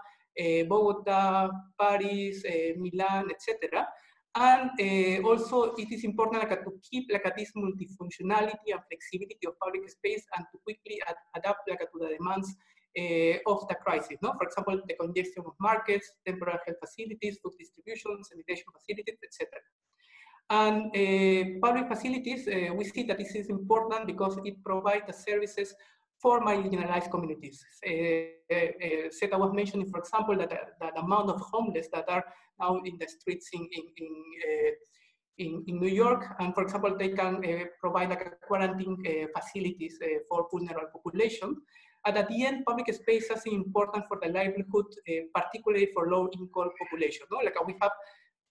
Bogota, Paris, Milan, etc. And uh, also it is important like, to keep like, this multifunctionality and flexibility of public space and to quickly ad adapt like, to the demands uh, of the crisis. No? For example, the congestion of markets, temporary health facilities, food distribution, sanitation facilities, etc. And uh, public facilities, we see that this is important because it provides the services for marginalized communities. Uh, uh, Setha was mentioning, for example, that, that the amount of homeless that are now in the streets in, in, in, uh, in, in, New York. And for example, they can uh, provide like quarantine uh, facilities uh, for vulnerable population. And at the end, public space is important for the livelihood, particularly for low-income population. No? Like we have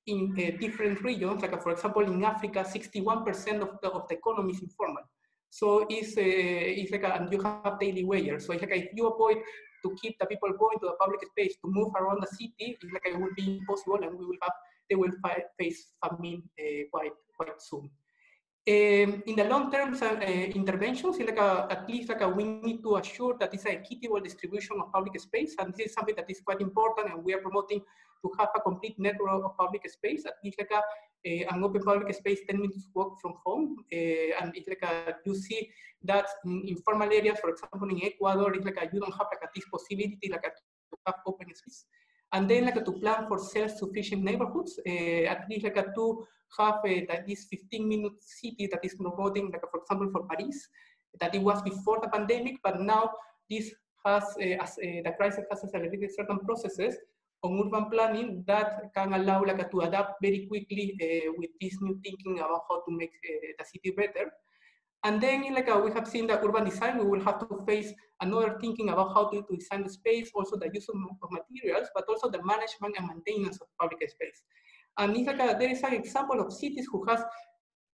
in different regions, like for example, in Africa, 61% of the, of the economy is informal. So it's, it's like, a, and you have daily wages. So it's like if you avoid to keep the people going to the public space to move around the city, it's like it will be impossible and we will have, they will face famine uh, quite, quite soon. Um, in the long-term uh, interventions, like a, at least like a, we need to assure that it's an equitable distribution of public space, and this is something that is quite important, and we are promoting to have a complete network of public space, at least like a, an open public space 10 minutes walk from home. Uh, and it's like a, you see that in informal areas, for example, in Ecuador, it's like a, you don't have like a, this possibility like a, to have open space. And then like a, to plan for self-sufficient neighborhoods, uh, at least like a, to have uh, that this 15 minute city that is promoting, like for example, for Paris, that it was before the pandemic, but now this has, uh, as uh, the crisis has accelerated certain processes, on urban planning that can allow like to adapt very quickly uh, with this new thinking about how to make uh, the city better. And then like uh, we have seen that urban design, we will have to face another thinking about how to, to design the space, also the use of, of, materials, but also the management and maintenance of public space. And it's like a, there is an example of cities who has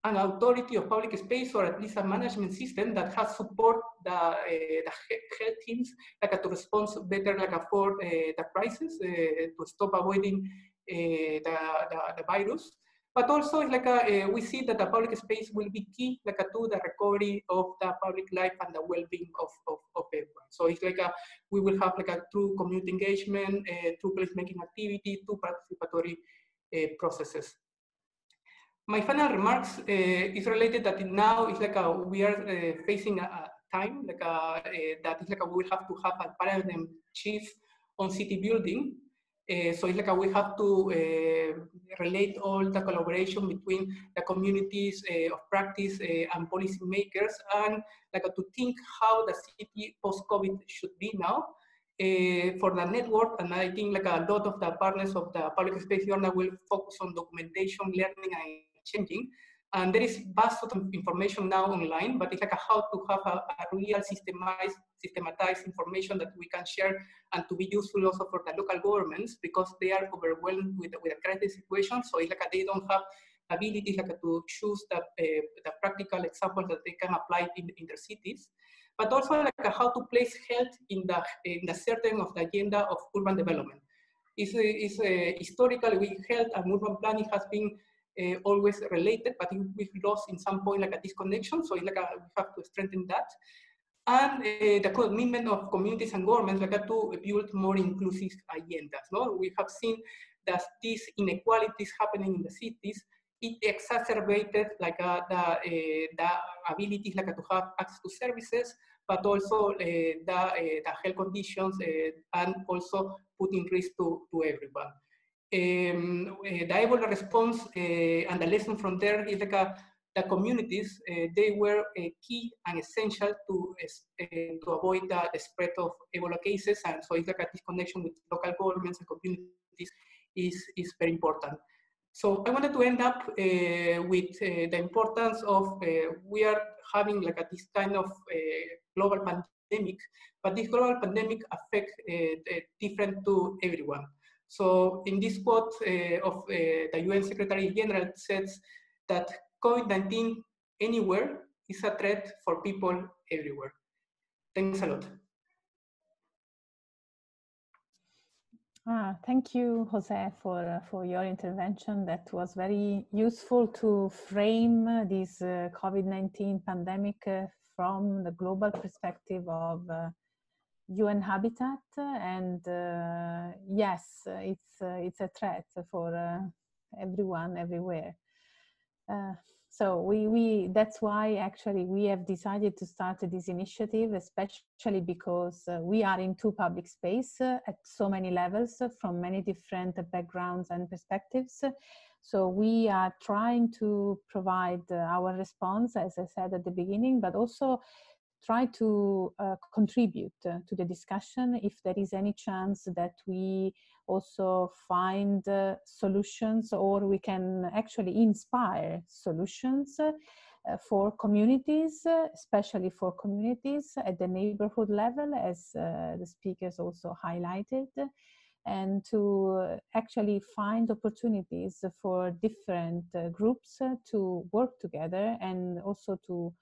an authority of public space or at least a management system that has support the, uh, the health teams like to respond better like for uh, the crisis uh, to stop avoiding the, the, the, virus. But also, it's like a, we see that the public space will be key like a, to the recovery of the public life and the well-being of, of, of, everyone. So it's like a, we will have like a true community engagement, uh, true placemaking activity, true participatory uh, processes. My final remarks uh, is related that now it's like a, we are uh, facing a, a, time like a, that is like a, we will have to have a paradigm shift on city building. Uh, so it's like a, we have to relate all the collaboration between the communities of practice and policy makers and like to think how the city post-COVID should be now. Uh, for the network, and I think like a lot of the partners of the public space journal will focus on documentation, learning, and changing. And there is vast of information now online, but it's like how to have a, a real systematized, systematized information that we can share and to be useful also for the local governments because they are overwhelmed with, with the crisis situation. So it's like they don't have ability like to choose the, uh, the practical examples that they can apply in, in their cities but also like how to place health in the in the certain of the agenda of urban development. Is is uh, historically we health and urban planning has been uh, always related, but we've lost in some point like a disconnection. So like a, we have to strengthen that. And uh, the commitment of communities and governments like to build more inclusive agendas. No, we have seen that these inequalities happening in the cities it exacerbated like uh, the, uh, the abilities like to have access to services, but also the, the health conditions and also putting risk to, to everyone. Um, the Ebola response and the lesson from there is a, the communities, they were key and essential to, to avoid the, spread of Ebola cases. And so it's like a disconnection with local governments and communities is, is very important. So I wanted to end up uh, with uh, the importance of uh, we are having like a, this kind of global pandemic, but this global pandemic affects different to everyone. So in this quote of the UN Secretary General says that COVID-19 anywhere is a threat for people everywhere. Thanks a lot. Ah, thank you, Jose, for, uh, for your intervention. That was very useful to frame uh, this uh, COVID-19 pandemic uh, from the global perspective of UN uh, Habitat. And uh, yes, it's, it's a threat for everyone, everywhere so we, we that's why actually we have decided to start this initiative especially because uh, we are into public space uh, at so many levels uh, from many different backgrounds and perspectives so we are trying to provide uh, our response as i said at the beginning but also try to uh, contribute uh, to the discussion if there is any chance that we also find uh, solutions or we can actually inspire solutions uh, for communities, uh, especially for communities at the neighborhood level, as uh, the speakers also highlighted, and to actually find opportunities for different groups to work together and also to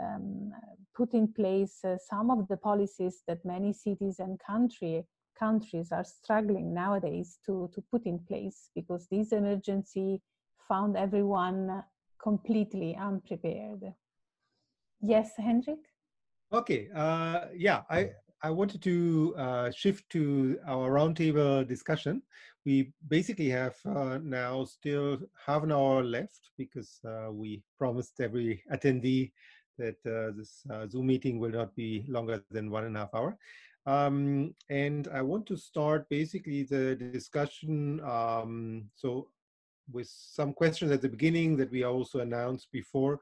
um, put in place uh, some of the policies that many cities and country countries are struggling nowadays to, to put in place because this emergency found everyone completely unprepared. Yes, Hendrik? Okay, uh, yeah, I, I wanted to uh, shift to our roundtable discussion. We basically have uh, now still half an hour left because uh, we promised every attendee that uh, this uh, Zoom meeting will not be longer than one and a half hour. Um, and I want to start basically the discussion. Um, so with some questions at the beginning that we also announced before.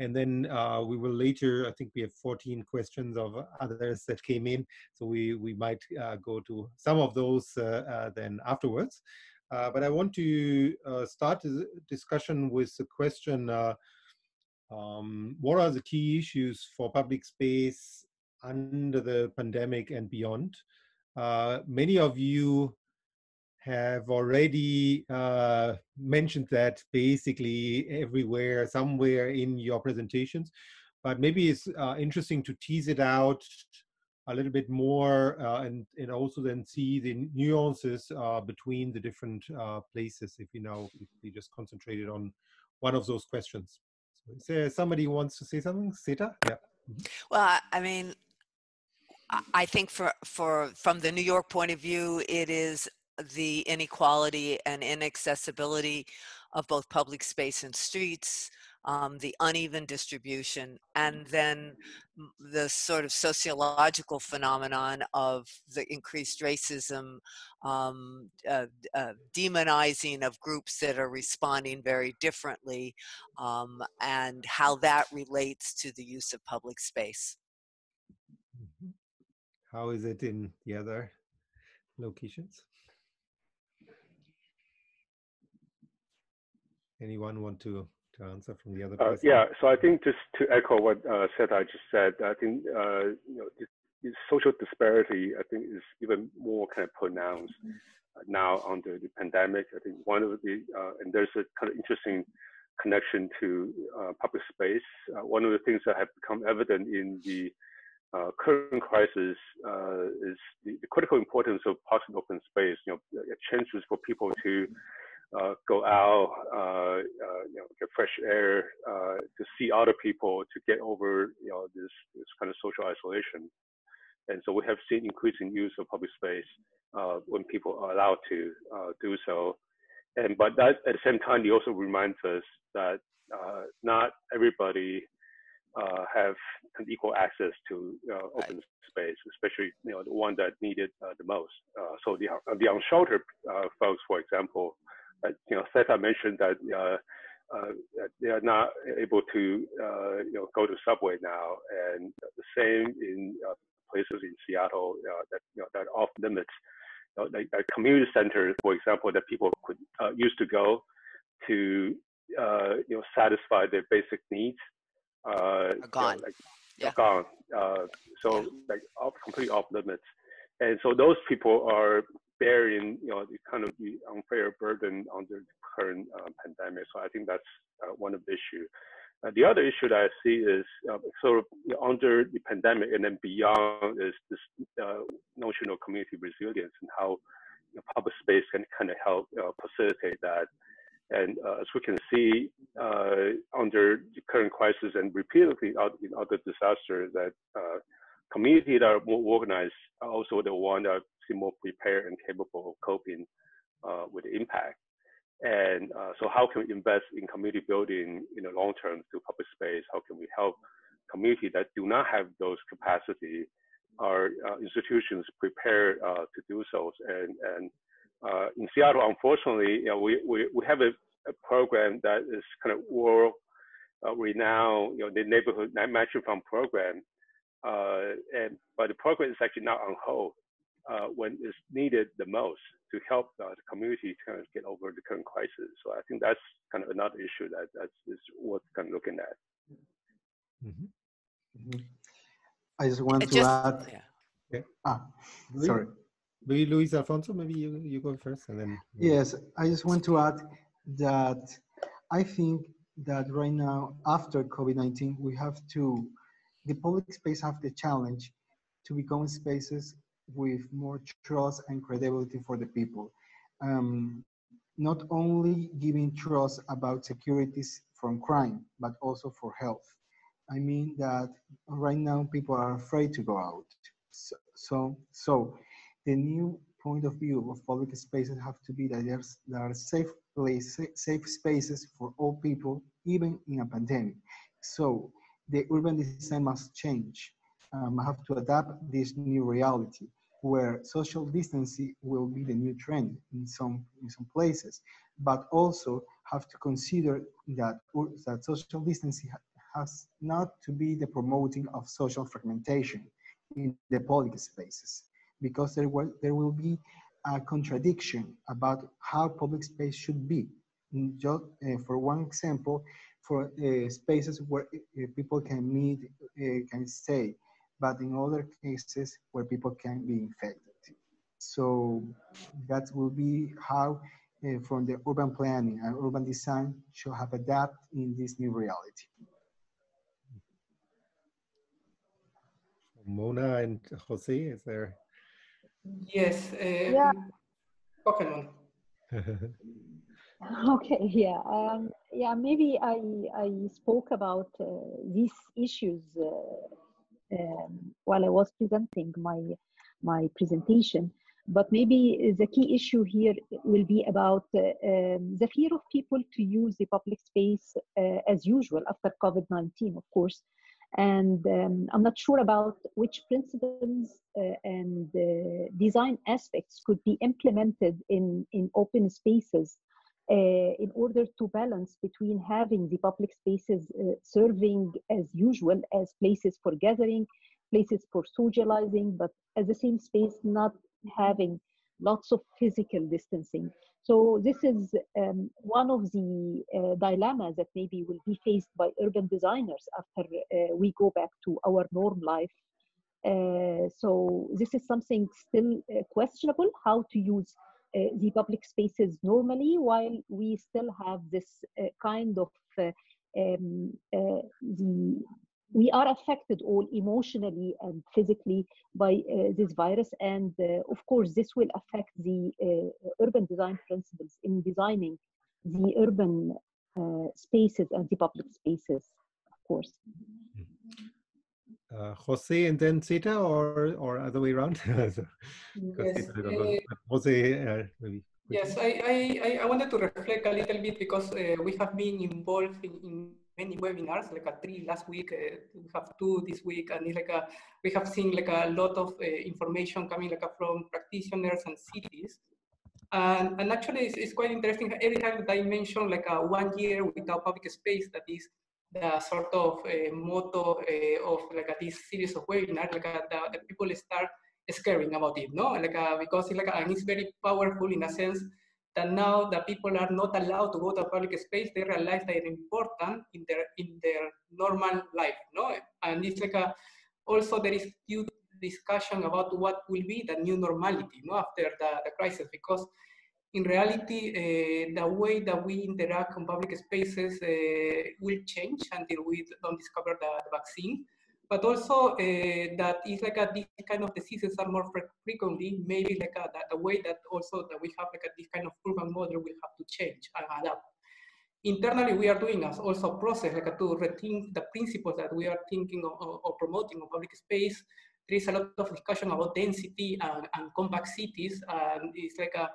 And then uh, we will later, I think we have 14 questions of others that came in. So we, we might uh, go to some of those uh, uh then afterwards. But I want to start the discussion with the question, um, what are the key issues for public space under the pandemic and beyond? Uh, many of you have already uh, mentioned that basically everywhere, somewhere in your presentations, but maybe it's uh, interesting to tease it out a little bit more uh, and, and also then see the nuances uh, between the different uh, places if you know if we just concentrated on one of those questions. There somebody wants to say something? Setha? Yeah. Mm-hmm. Well, I mean, I think for for from the New York point of view, it is the inequality and inaccessibility of both public space and streets, um, the uneven distribution, and then the sort of sociological phenomenon of the increased racism, um, uh, uh, demonizing of groups that are responding very differently, um, and how that relates to the use of public space. Mm-hmm. How is it in the other locations? Anyone want to to answer from the other uh, yeah, so I think just to echo what uh, Setha just said, I think uh, you know social disparity I think is even more kind of pronounced uh, now under the pandemic. I think one of the uh, and there's a kind of interesting connection to uh, public space. Uh, one of the things that have become evident in the current crisis is the, the, critical importance of parks and open space. You know, chances for people to uh, go out, uh, uh, you know, get fresh air, uh, to see other people, to get over, you know, this, this kind of social isolation. And so we have seen increasing use of public space uh, when people are allowed to uh, do so. And but that at the same time, he also reminds us that not everybody have an equal access to open right. space, especially you know the one that needed the most. so the the unsheltered folks, for example, uh, you know, Setha mentioned that uh, uh, they are not able to, you know, go to subway now, and the same in places in Seattle that you know that off limits. You know, like, like community centers, for example, that people could used to go to, you know, satisfy their basic needs. Uh, gone. You know, like, yeah. gone. Uh, so yeah. like off, completely off limits. And so those people are bearing, you know, the kind of the unfair burden under the current uh, pandemic. So I think that's uh, one of the issues. Uh, the other issue that I see is uh, sort of under the pandemic and then beyond is this uh, notion of community resilience and how you know, public space can kind of help facilitate that. And as we can see under the current crisis and repeatedly in other disasters, that communities that are more organized are also the one that more prepared and capable of coping uh, with the impact. And uh, so how can we invest in community building in the long term through public space? How can we help communities that do not have those capacity our uh, institutions prepare uh, to do so? And, and uh, in Seattle, unfortunately, you know, we, we, we have a, a program that is kind of world uh, renowned, you know, the neighborhood matching fund program. and, but the program is actually not on hold uh, when it's needed the most to help uh, the community kind of get over the current crisis. So I think that's kind of another issue that that is worth kind of looking at. Mm-hmm. Mm-hmm. I just want it to just, add. Yeah. yeah. Ah, sorry. Maybe Luis Alfonso, maybe you, you go first and then. Yes, I just want to add that I think that right now, after COVID 19, we have to, the public space have the challenge to become spaces with more trust and credibility for the people. Um, not only giving trust about securities from crime, but also for health. I mean that right now people are afraid to go out. So, so, so the new point of view of public spaces have to be that there's, there are safe place, safe spaces for all people, even in a pandemic. So the urban design must change. Um, have to adapt this new reality where social distancing will be the new trend in some in some places, but also have to consider that that social distancing has not to be the promoting of social fragmentation in the public spaces, because there will there will be a contradiction about how public space should be. Just uh, for one example, for uh, spaces where uh, people can meet, uh, can stay, but in other cases where people can be infected. So that will be how uh, from the urban planning and urban design should have adapt in this new reality. Mona and Jose, is there? Yes. Uh, yeah. Okay, okay yeah um, yeah maybe i i spoke about uh, these issues uh, um, while I was presenting my my presentation. But maybe the key issue here will be about uh, um, the fear of people to use the public space uh, as usual after COVID 19, of course. And um, I'm not sure about which principles uh, and uh, design aspects could be implemented in, in open spaces uh, in order to balance between having the public spaces uh, serving as usual as places for gathering, places for socializing, but at the same space not having lots of physical distancing. So this is um, one of the uh, dilemmas that maybe will be faced by urban designers after uh, we go back to our norm life. Uh, so this is something still uh, questionable, how to use the public spaces normally while we still have this uh, kind of um, the we are affected all emotionally and physically by uh, this virus. And uh, of course this will affect the uh, urban design principles in designing the urban uh, spaces and the public spaces of course uh, Jose and then Setha or or other way around yes. Jose uh, maybe Yes, I, I, I wanted to reflect a little bit because we have been involved in, in many webinars, like a three last week, uh, we have two this week, and it's like a, we have seen like a lot of uh, information coming like a, from practitioners and cities. And, and actually, it's, it's, quite interesting. Every time that I mention like a one year without public space, that is the sort of uh, motto uh, of like a, this series of webinars, like a, the, the people start scaring about it, no? Like a, because it's like and it's very powerful in a sense that now the people are not allowed to go to public space, they realize they're important in their in their normal life, no? And it's like a, also there is huge discussion about what will be the new normality, no, after the, the crisis, because in reality, uh, the way that we interact in public spaces uh, will change until we don't discover the, the vaccine but also uh, that is like a, these kind of diseases are more frequently, maybe like a, the, way that also that we have like a, this kind of urban model will have to change and adapt. Internally, we are doing as also a process like a, to rethink the principles that we are thinking or, promoting on public space. There is a lot of discussion about density and, and compact cities, and it's like a,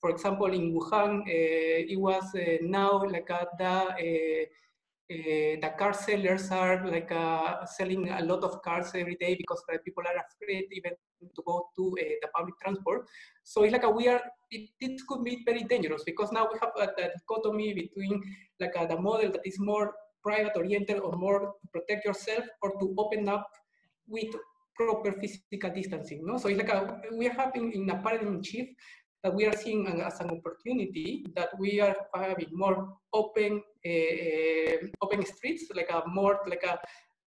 for example, in Wuhan, uh, it was uh, now like the uh, the car sellers are like uh, selling a lot of cars every day because uh, people are afraid even to go to uh, the public transport. So it's like a weird, it, it could be very dangerous because now we have a, a dichotomy between like a, the model that is more private oriented or more to protect yourself or to open up with proper physical distancing. No? So it's like a, we are having in a paradigm shift that we are seeing as an opportunity that we are having more open uh, open streets, like a more like a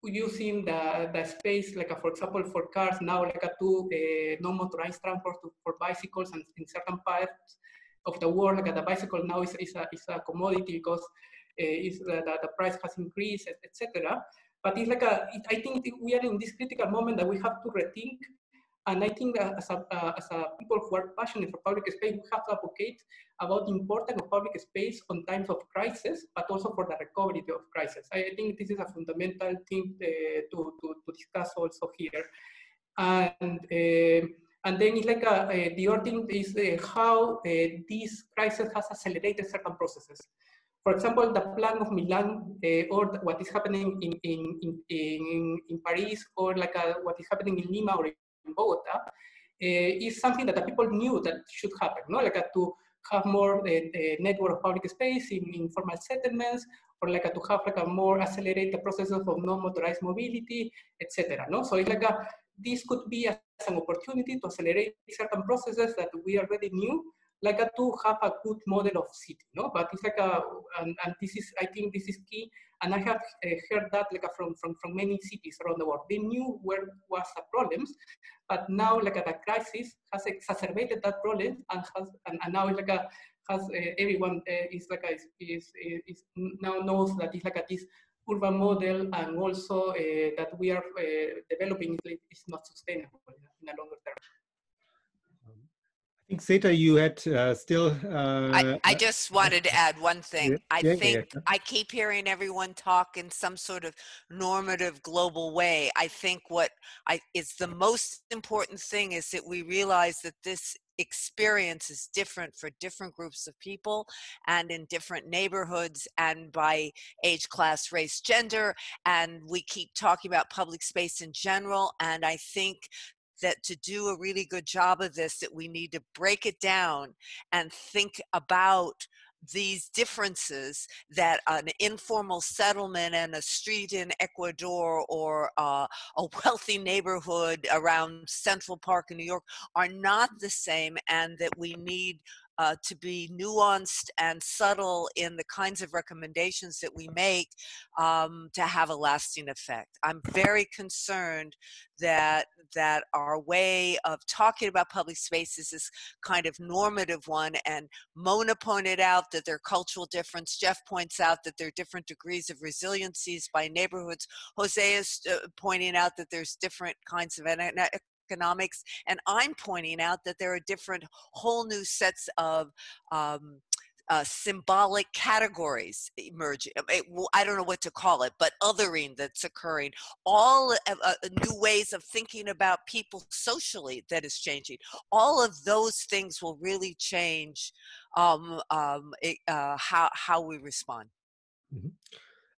using the, the space, like a, for example, for cars now, like a two uh, non-motorized transport for bicycles and in certain parts of the world, like a, the bicycle now is, is, a, is a commodity because uh, is the, the, the, price has increased, etc. But it's like a, I think we are in this critical moment that we have to rethink and I think that as a, uh, as a people who are passionate for public space, we have to advocate about the importance of public space on times of crisis, but also for the recovery of crisis. I think this is a fundamental thing uh, to, to, to, discuss also here. And, uh, and then it's like a, uh, the other thing is uh, how uh, this crisis has accelerated certain processes. For example, the plan of Milan or what is happening in, in, in, in, in Paris or like a, what is happening in Lima or in Bogota, uh, is something that the people knew that should happen, no? Like to have more the, the network of public space in informal settlements, or like to have like a more accelerated processes of non-motorized mobility, etc. No, so it's like a, this could be as an opportunity to accelerate certain processes that we already knew, like a, to have a good model of city. No, but it's like a, and, and this is I think this is key and I have uh, heard that like from, from, from many cities around the world. They knew where was the problems, but now like a, the crisis has exacerbated that problem and has and, and now like a has uh, everyone uh, is like a, is, is, is now knows that it's like a, this urban model and also uh, that we are uh, developing is not sustainable in a longer term. Think Setha, you had uh, still. Uh, I, I just wanted to add one thing. Yeah, I yeah, yeah, think yeah. I keep hearing everyone talk in some sort of normative global way. I think what I is the most important thing is that we realize that this experience is different for different groups of people and in different neighborhoods and by age class race gender and we keep talking about public space in general and i think that to do a really good job of this that we need to break it down and think about these differences that an informal settlement and a street in Ecuador or uh, a wealthy neighborhood around Central Park in New York are not the same, and that we need uh, to be nuanced and subtle in the kinds of recommendations that we make um, to have a lasting effect. I'm very concerned that that our way of talking about public spaces is kind of normative one. And Mona pointed out that there are cultural difference. Jeff points out that there are different degrees of resiliencies by neighborhoods. Jose is uh, pointing out that there's different kinds of economics. And I'm pointing out that there are different whole new sets of um, uh, symbolic categories emerging. I don't know what to call it, but othering that's occurring. All uh, uh, new ways of thinking about people socially that is changing. All of those things will really change um, um, it, uh, how how we respond. Mm-hmm.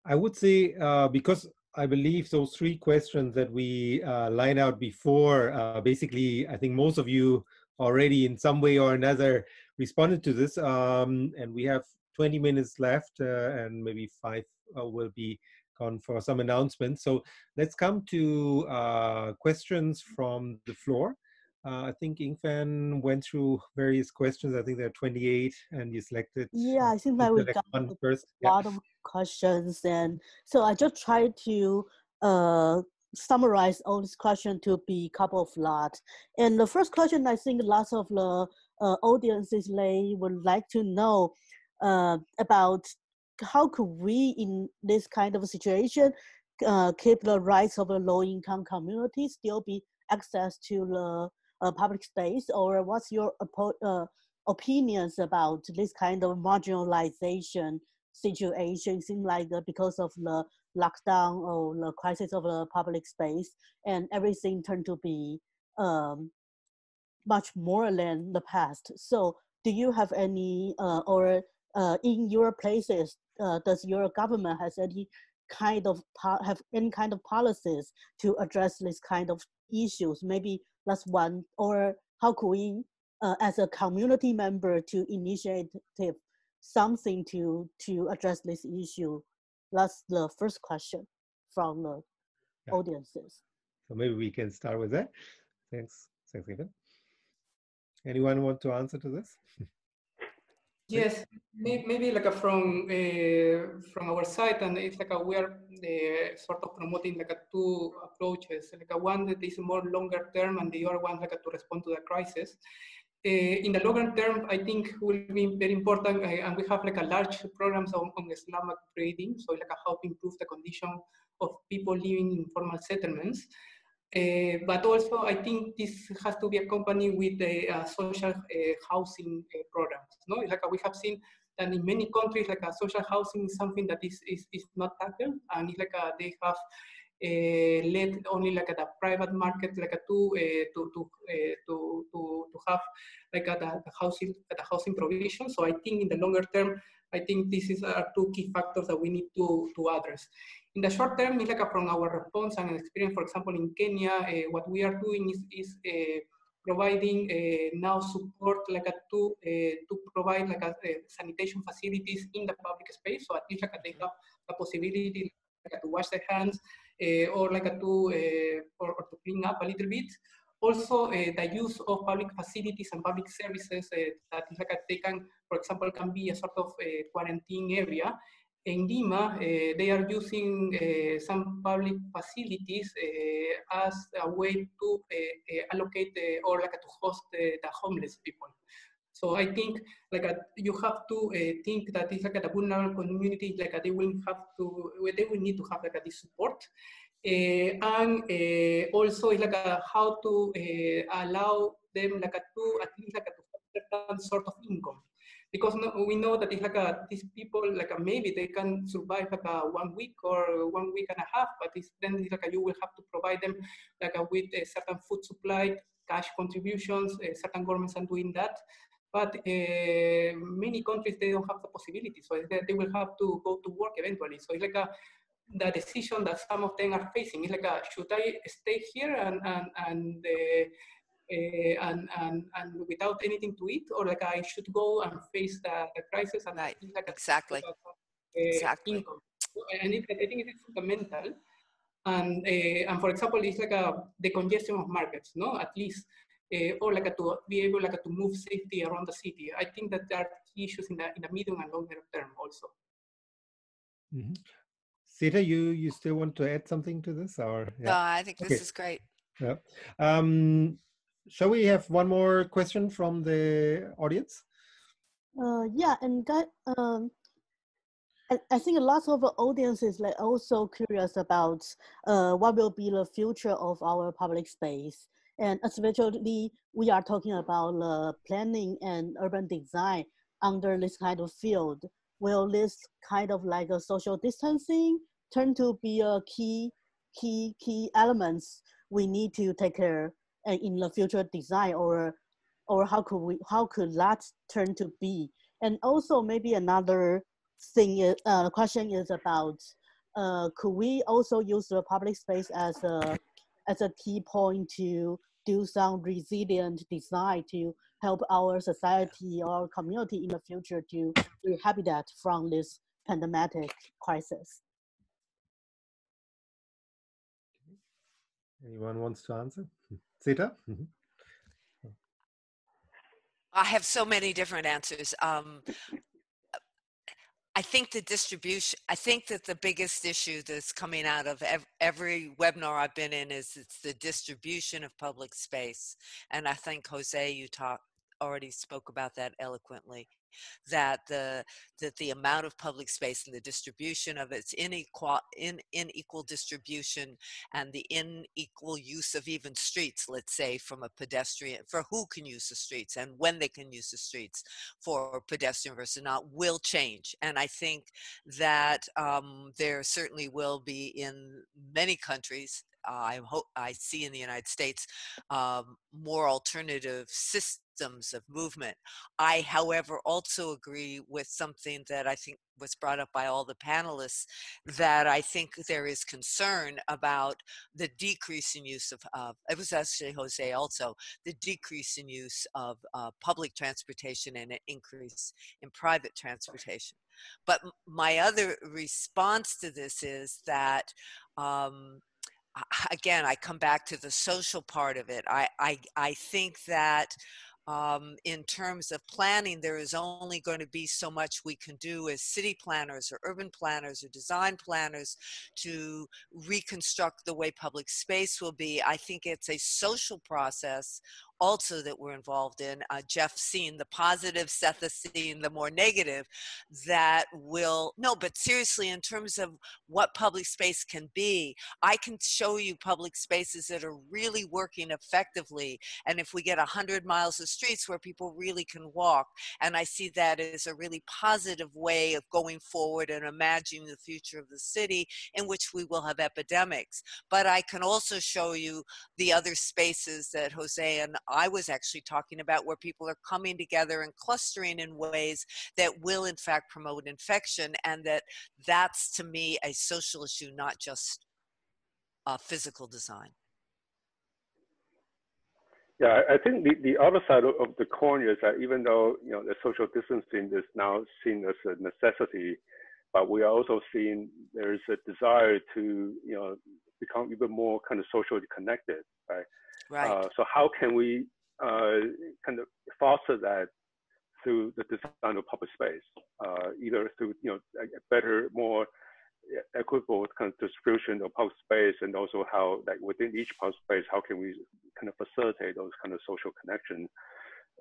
I would say uh, because I believe those three questions that we uh, lined out before, uh, basically, I think most of you already in some way or another responded to this. Um, and we have 20 minutes left uh, and maybe five uh, will be gone for some announcements. So let's come to uh, questions from the floor. Uh, I think Yin-Fen went through various questions. I think there are 28 and you selected. Yeah, I think that we got one first. a lot of questions. And so I just tried to uh, summarize all these questions to be a couple of lots. And the first question, I think lots of the uh, audiences they would like to know uh, about how could we in this kind of situation uh, keep the rights of the low income community still be access to the uh, public space or what's your uh, opinions about this kind of marginalization situation? Seems like uh, because of the lockdown or the crisis of the public space and everything turned to be um, much more than the past. So do you have any uh, or uh, in your places does your government has any kind of have any kind of policies to address this kind of issues? Maybe that's one. Or how could we, uh, as a community member, to initiate something to to address this issue? That's the first question from the yeah. audiences. So maybe we can start with that. Thanks, thanks, Ethan. Anyone want to answer to this? Yes, maybe like from uh, from our side, and it's like a, we are uh, sort of promoting like a two approaches, like a one that is more longer term, and the other one like a, to respond to the crisis. Uh, in the longer term, I think will be very important, and we have like a large programs on, on slum upgrading, so like a to improve the condition of people living in informal settlements. Uh, but also, I think this has to be accompanied with the uh, social uh, housing uh, programs. No, like we have seen that in many countries, like a social housing is something that is is, is not tackled, and it's like a, they have uh, led only like at a private market, like a to uh, to to, to to to have like a, the housing at a housing provision. So I think in the longer term, I think this is are two key factors that we need to to address. In the short term, it's like a, from our response and experience, for example, in Kenya, uh, what we are doing is, is uh, providing uh, now support like a, to to provide like a, sanitation facilities in the public space. So at least like they have the possibility like, to wash their hands or like a, to or, or, to clean up a little bit also uh, the use of public facilities and public services uh, like a, they can, for example, can be a sort of uh, quarantine area in Lima, uh, they are using uh, some public facilities uh, as a way to allocate or like to host the homeless people. So I think like a, you have to think that it's like a vulnerable community, like a, they will have to, they will need to have like a, this support. Uh, and uh, also it's like a, how to uh, allow them like to at least like a, to certain sort of income because no, we know that it's like a, these people like a, maybe they can survive like a one week or one week and a half, but it's, then it's like a, you will have to provide them like a, with a certain food supply, cash contributions. Uh, certain governments are doing that, but uh, many countries they don't have the possibility, so they will have to go to work eventually. So it's like a the decision that some of them are facing. It's like, a, should I stay here and and and uh, uh, and, and, and without anything to eat, or like I should go and face the, the crisis and right. like exactly, uh, exactly. Income. And it, I think it is fundamental. And uh, and for example, it's like a the congestion of markets, no, at least. Uh, or like a, to be able like a, to move safety around the city. I think that there are issues in the in the medium and longer term also. Mm -hmm. Setha, you you still want to add something to this, or yeah. no? I think this okay. is great. Yeah. Um, shall we have one more question from the audience? Uh, yeah, and um, I, I think lot of audiences like also curious about uh, what will be the future of our public space, and especially we are talking about the planning and urban design under this kind of field. Will this kind of like a social distancing turn to be a key key key elements we need to take care and in the future design or or how could we how could that turn to be? And also maybe another thing is uh, question is about uh, could we also use the public space as a as a key point to do some resilient design to help our society or community in the future to rehabilitate from this pandemic crisis? Anyone wants to answer Setha? Mm-hmm. I have so many different answers. Um, I think the distribution, I think that the biggest issue that's coming out of every webinar I've been in is it's the distribution of public space. And I think Jose, you talked already spoke about that eloquently that the that the amount of public space and the distribution of its inequal in unequal distribution and the unequal use of even streets let's say from a pedestrian for who can use the streets and when they can use the streets for pedestrian versus not will change. And i think that um, there certainly will be in many countries I hope I see in the United States um, more alternative systems of movement. I, however, also agree with something that I think was brought up by all the panelists that I think there is concern about the decrease in use of, uh, it was actually Jose also, the decrease in use of uh, public transportation and an increase in private transportation. But my other response to this is that um, again, I come back to the social part of it. I, I, I think that um, in terms of planning, there is only going to be so much we can do as city planners or urban planners or design planners to reconstruct the way public space will be. I think it's a social process also that we're involved in. Uh, Jeff seen the positive, Seth has seen the more negative that will, no, but seriously, in terms of what public space can be, I can show you public spaces that are really working effectively. And if we get 100 miles of streets where people really can walk, and I see that as a really positive way of going forward and imagining the future of the city in which we will have epidemics. But I can also show you the other spaces that Jose and I was actually talking about where people are coming together and clustering in ways that will in fact promote infection and that that's to me a social issue, not just a physical design. Yeah, I think the, the other side of the coin is that even though you know the social distancing is now seen as a necessity, but we are also seeing there is a desire to you know become even more kind of socially connected, right? Right. Uh, so how can we uh, kind of foster that through the design of public space, uh, either through you know better, more equitable kind of distribution of public space, and also how like within each public space, how can we kind of facilitate those kind of social connections.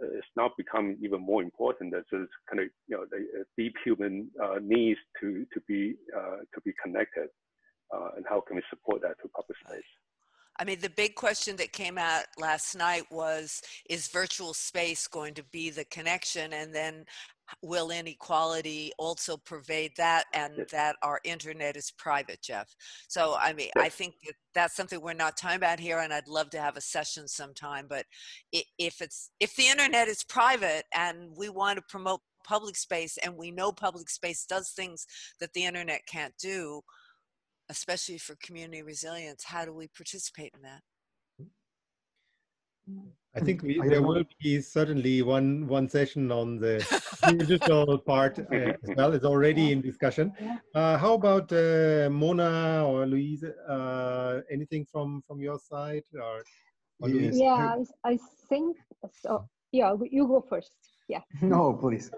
Uh, it's now becoming even more important as it's kind of you know the deep human uh, needs to to be uh, to be connected, and how can we support that through public space. I mean, the big question that came out last night was is virtual space going to be the connection? And then will inequality also pervade that and that our internet is private, Jeff? So, I mean, I think that that's something we're not talking about here, and I'd love to have a session sometime. But if it's if the internet is private and we want to promote public space and we know public space does things that the internet can't do especially for community resilience, how do we participate in that? I think we, there will be certainly one one session on the digital part uh, as well. It's already in discussion. Uh, how about uh, Mona or Luis? Uh, anything from from your side or? or yeah, I, I, think so. Yeah, you go first. Yeah. No, please.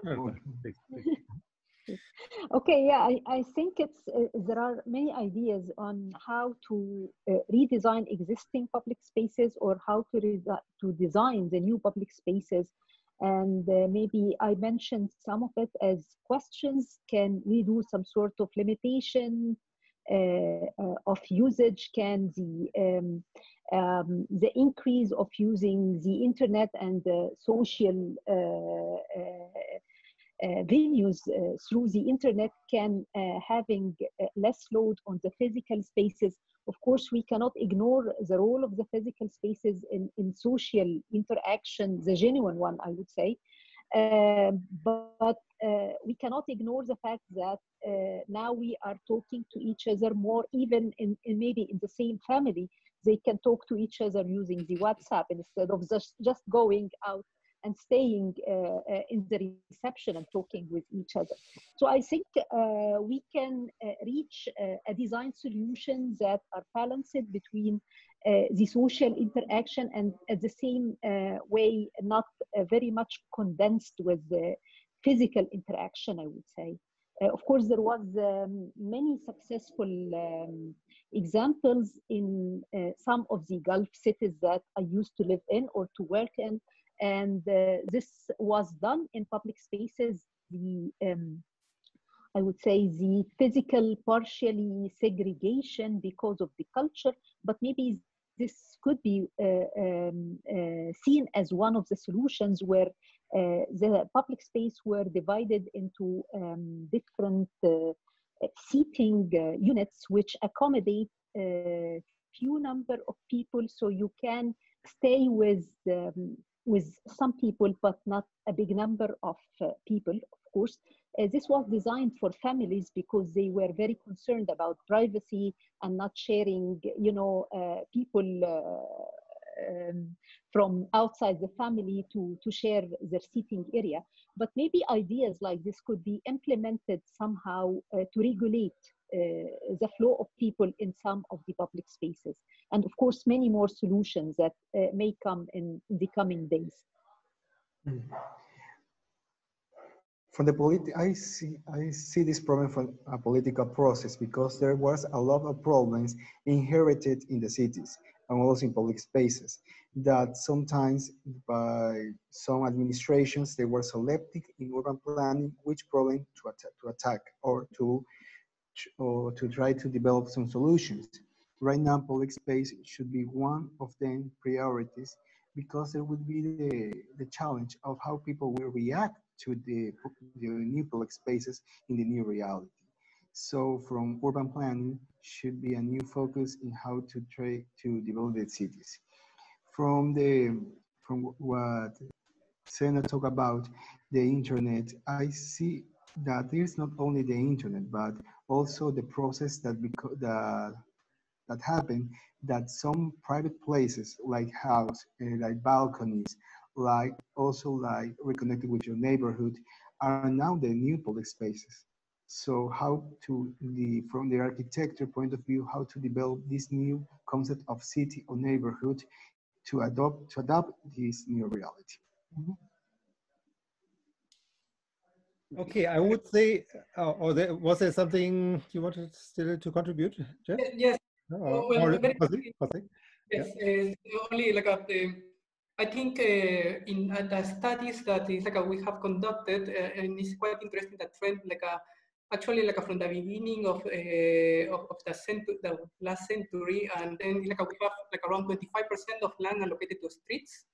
Okay yeah i, I think it's uh, there are many ideas on how to uh, redesign existing public spaces or how to re- to design the new public spaces. And uh, maybe i mentioned some of it as questions. Can we do some sort of limitation uh, uh, of usage? Can the um, um, the increase of using the internet and the social uh, venues uh, through the internet can uh, having less load on the physical spaces. Of course, we cannot ignore the role of the physical spaces in, in social interaction, the genuine one, I would say. Uh, but uh, we cannot ignore the fact that uh, now we are talking to each other more, even in, in, maybe in the same family. They can talk to each other using the WhatsApp instead of just, just going out and staying uh, uh, in the reception and talking with each other. So I think uh, we can reach a design solution that are balanced between the social interaction and at the same way not very much condensed with the physical interaction, I would say. Uh, of course, there was um, many successful um, examples in uh, some of the Gulf cities that I used to live in or to work in, and uh, this was done in public spaces. The um, I would say the physical partially segregation because of the culture, but maybe this could be uh, um, uh, seen as one of the solutions where uh, the public space were divided into um, different uh, seating uh, units which accommodate a few number of people so you can stay with um, with some people, but not a big number of uh, people, of course. Uh, this was designed for families because they were very concerned about privacy and not sharing, you know, uh, people uh, um, from outside the family to, to share their seating area. But maybe ideas like this could be implemented somehow uh, to regulate the flow of people in some of the public spaces. And of course, many more solutions that uh, may come in, the coming days. Mm. From the politi- I see I see this problem from a political process because there was a lot of problems inherited in the cities and also in public spaces that sometimes by some administrations they were selective in urban planning which problem to, att- to attack or to or to try to develop some solutions. Right now, public space should be one of the priorities because there would be the, the challenge of how people will react to the, the new public spaces in the new reality. So from urban planning should be a new focus in how to try to develop the cities. From the from what Setha talked about the internet, I see that there's not only the internet, but also the process that that that happened that some private places like house and like balconies like also like reconnected with your neighborhood are now the new public spaces so how to the from the architecture point of view how to develop this new concept of city or neighborhood to adopt to adopt this new reality mm -hmm. Okay, I would say, uh, or there, was there something you wanted still to contribute, Jeff? Yes. No, oh, well, or, very, yes, yeah. uh, only like a, uh, I think uh, in uh, the studies that is like a, we have conducted, uh, and it's quite interesting that trend like a, actually like from the beginning of, uh, of, of, the, century, the last century, and then like we have like around 25% of land allocated to streets.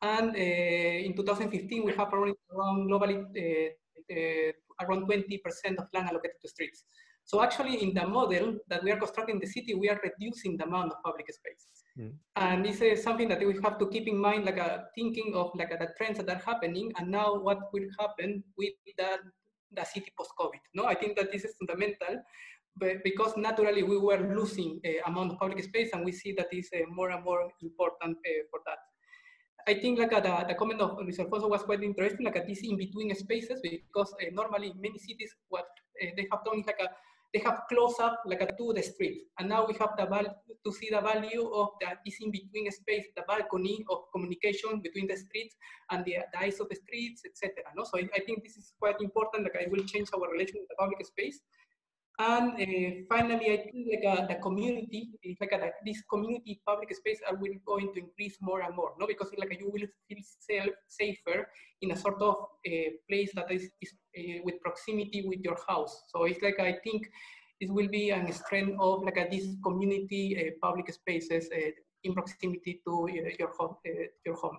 And uh, in 2015, we have around, around globally uh, uh around 20% of land allocated to streets. So actually in the model that we are constructing the city, we are reducing the amount of public space. Mm. And this is something that we have to keep in mind, like a thinking of like the trends that are happening, and now what will happen with the, the city post-COVID. No, I think that this is fundamental, but because naturally we were losing uh, amount of public space, and we see that is uh, more and more important uh, for that. I think like uh, the, the comment of Luis Alfonso was quite interesting, like uh, this in between spaces, because uh, normally in many cities, what uh, they have done is like a they have close up like a to the street. And now we have the value to see the value of the, that is in between space, the balcony of communication between the streets and the, the eyes of the streets, etc. No? So I, I, think this is quite important, like I will change our relation with the public space. And uh, finally, I think like uh, the community, like this community public space are will going to increase more and more, no? Because like you will feel safe, safer in a sort of uh, place that is, is uh, with proximity with your house. So it's like I think it will be a strength of like a, these community uh, public spaces uh, in proximity to your home. your home.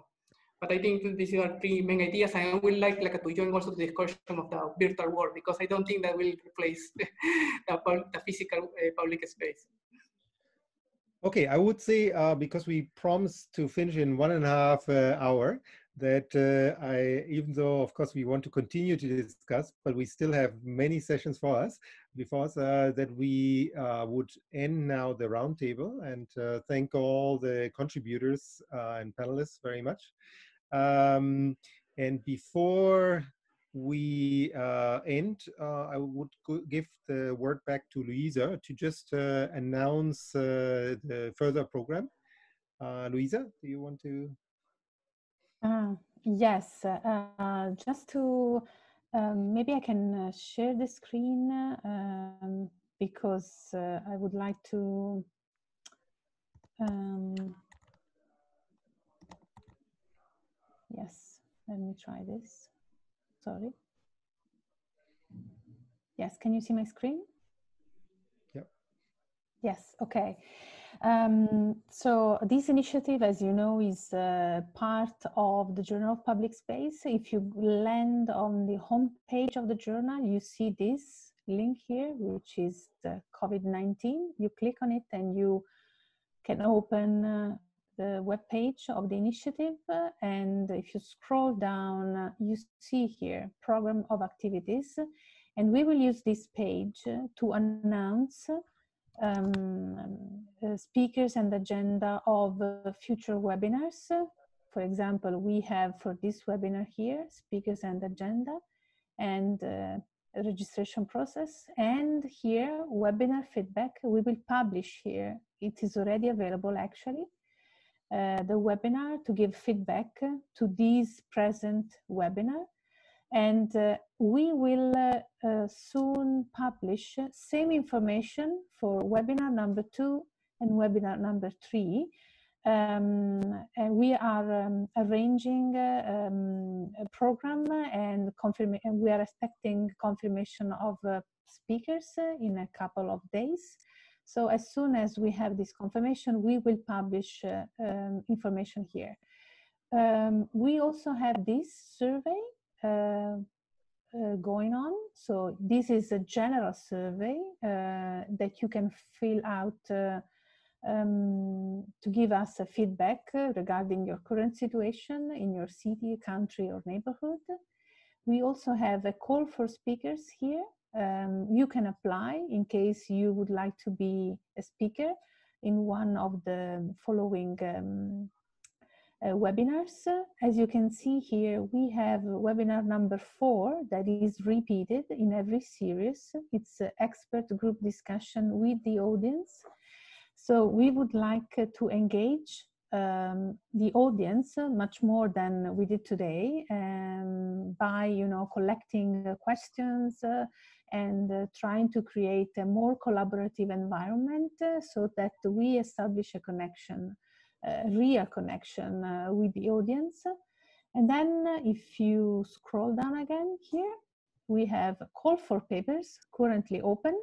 But I think these are three main ideas, and I would like, like to join also the discussion of the virtual world because I don't think that will replace the, the physical uh, public space. Okay, I would say uh, because we promised to finish in one and a half uh, hour, that uh, I, even though of course we want to continue to discuss, but we still have many sessions for us before us, uh, that we uh, would end now the roundtable and uh, thank all the contributors uh, and panelists very much. Um, and before we uh, end, I would give the word back to Luisa to just announce the further program. Luisa, do you want to? Uh, yes, uh, just to um, maybe I can uh, share the screen um, because uh, I would like to. Um, yes, let me try this. Sorry. Yes, can you see my screen? Yep. Yes, okay. Um, so this initiative, as you know, is uh, part of the Journal of Public Space. If you land on the home page of the journal, you see this link here, which is the COVID-19. You click on it and you can open uh, the web page of the initiative. And if you scroll down, you see here program of activities. And we will use this page to announce um, uh, speakers and agenda of uh, future webinars. For example, we have for this webinar here, speakers and agenda and uh, registration process. And here, webinar feedback, we will publish here. It is already available actually. Uh, the webinar to give feedback to this present webinar and uh, we will uh, uh, soon publish same information for webinar number two and webinar number three. Um, and we are um, arranging uh, um, a program and, confirm- and we are expecting confirmation of speakers in a couple of days. So as soon as we have this confirmation, we will publish uh, um, information here. Um, we also have this survey uh, uh, going on. So this is a general survey uh, that you can fill out um, to give us a feedback regarding your current situation in your city, country, or neighborhood. We also have a call for speakers here. Um, you can apply in case you would like to be a speaker in one of the following um, uh, webinars. As you can see here, we have webinar number four that is repeated in every series. It's an expert group discussion with the audience. So we would like to engage um, the audience much more than we did today um, by, you know, collecting questions uh, and uh, trying to create a more collaborative environment uh, so that we establish a connection real connection uh, with the audience. And then if you scroll down again here, we have a call for papers currently open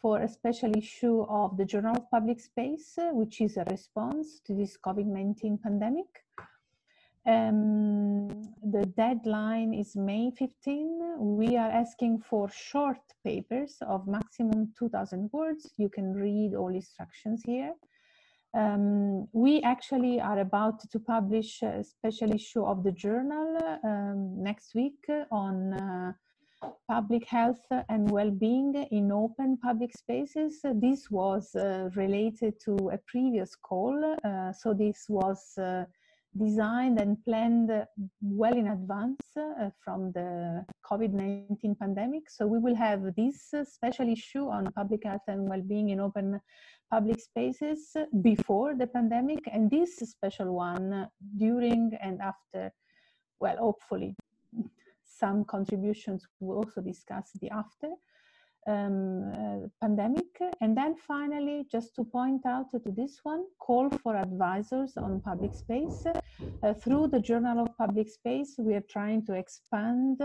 for a special issue of the Journal of Public Space, uh, which is a response to this COVID-19 pandemic. Um, the deadline is May 15. We are asking for short papers of maximum 2000 words. You can read all instructions here. Um, we actually are about to publish a special issue of the journal um, next week on uh, public health and well-being in open public spaces. This was uh, related to a previous call. Uh, so this was uh, designed and planned well in advance uh, from the COVID-19 pandemic. So we will have this special issue on public health and well-being in open public spaces before the pandemic and this special one during and after, well, hopefully some contributions will also discuss the after um, uh, pandemic. And then finally, just to point out to this one, call for advisors on public space. Uh, through the Journal of Public Space, we are trying to expand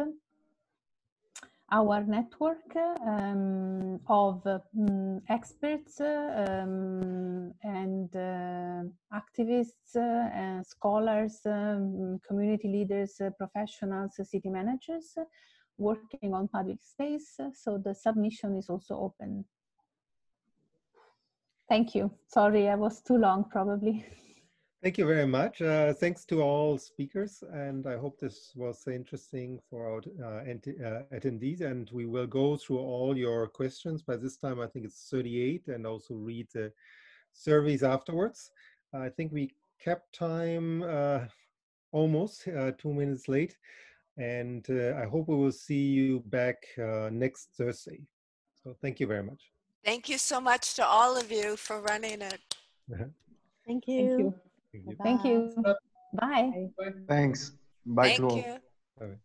our network um, of um, experts um, and uh, activists, uh, scholars, um, community leaders, uh, professionals, city managers working on public space. So the submission is also open. Thank you. Sorry, I was too long probably. Thank you very much. Uh, thanks to all speakers, and I hope this was interesting for our uh, uh, attendees. And we will go through all your questions. By this time, I think it's 38, and also read the surveys afterwards. I think we kept time uh, almost uh, two minutes late, and uh, I hope we will see you back next Thursday. So thank you very much. Thank you so much to all of you for running it. Thank you. Thank you. Thank you. Bye. Thanks. Bye Thank you.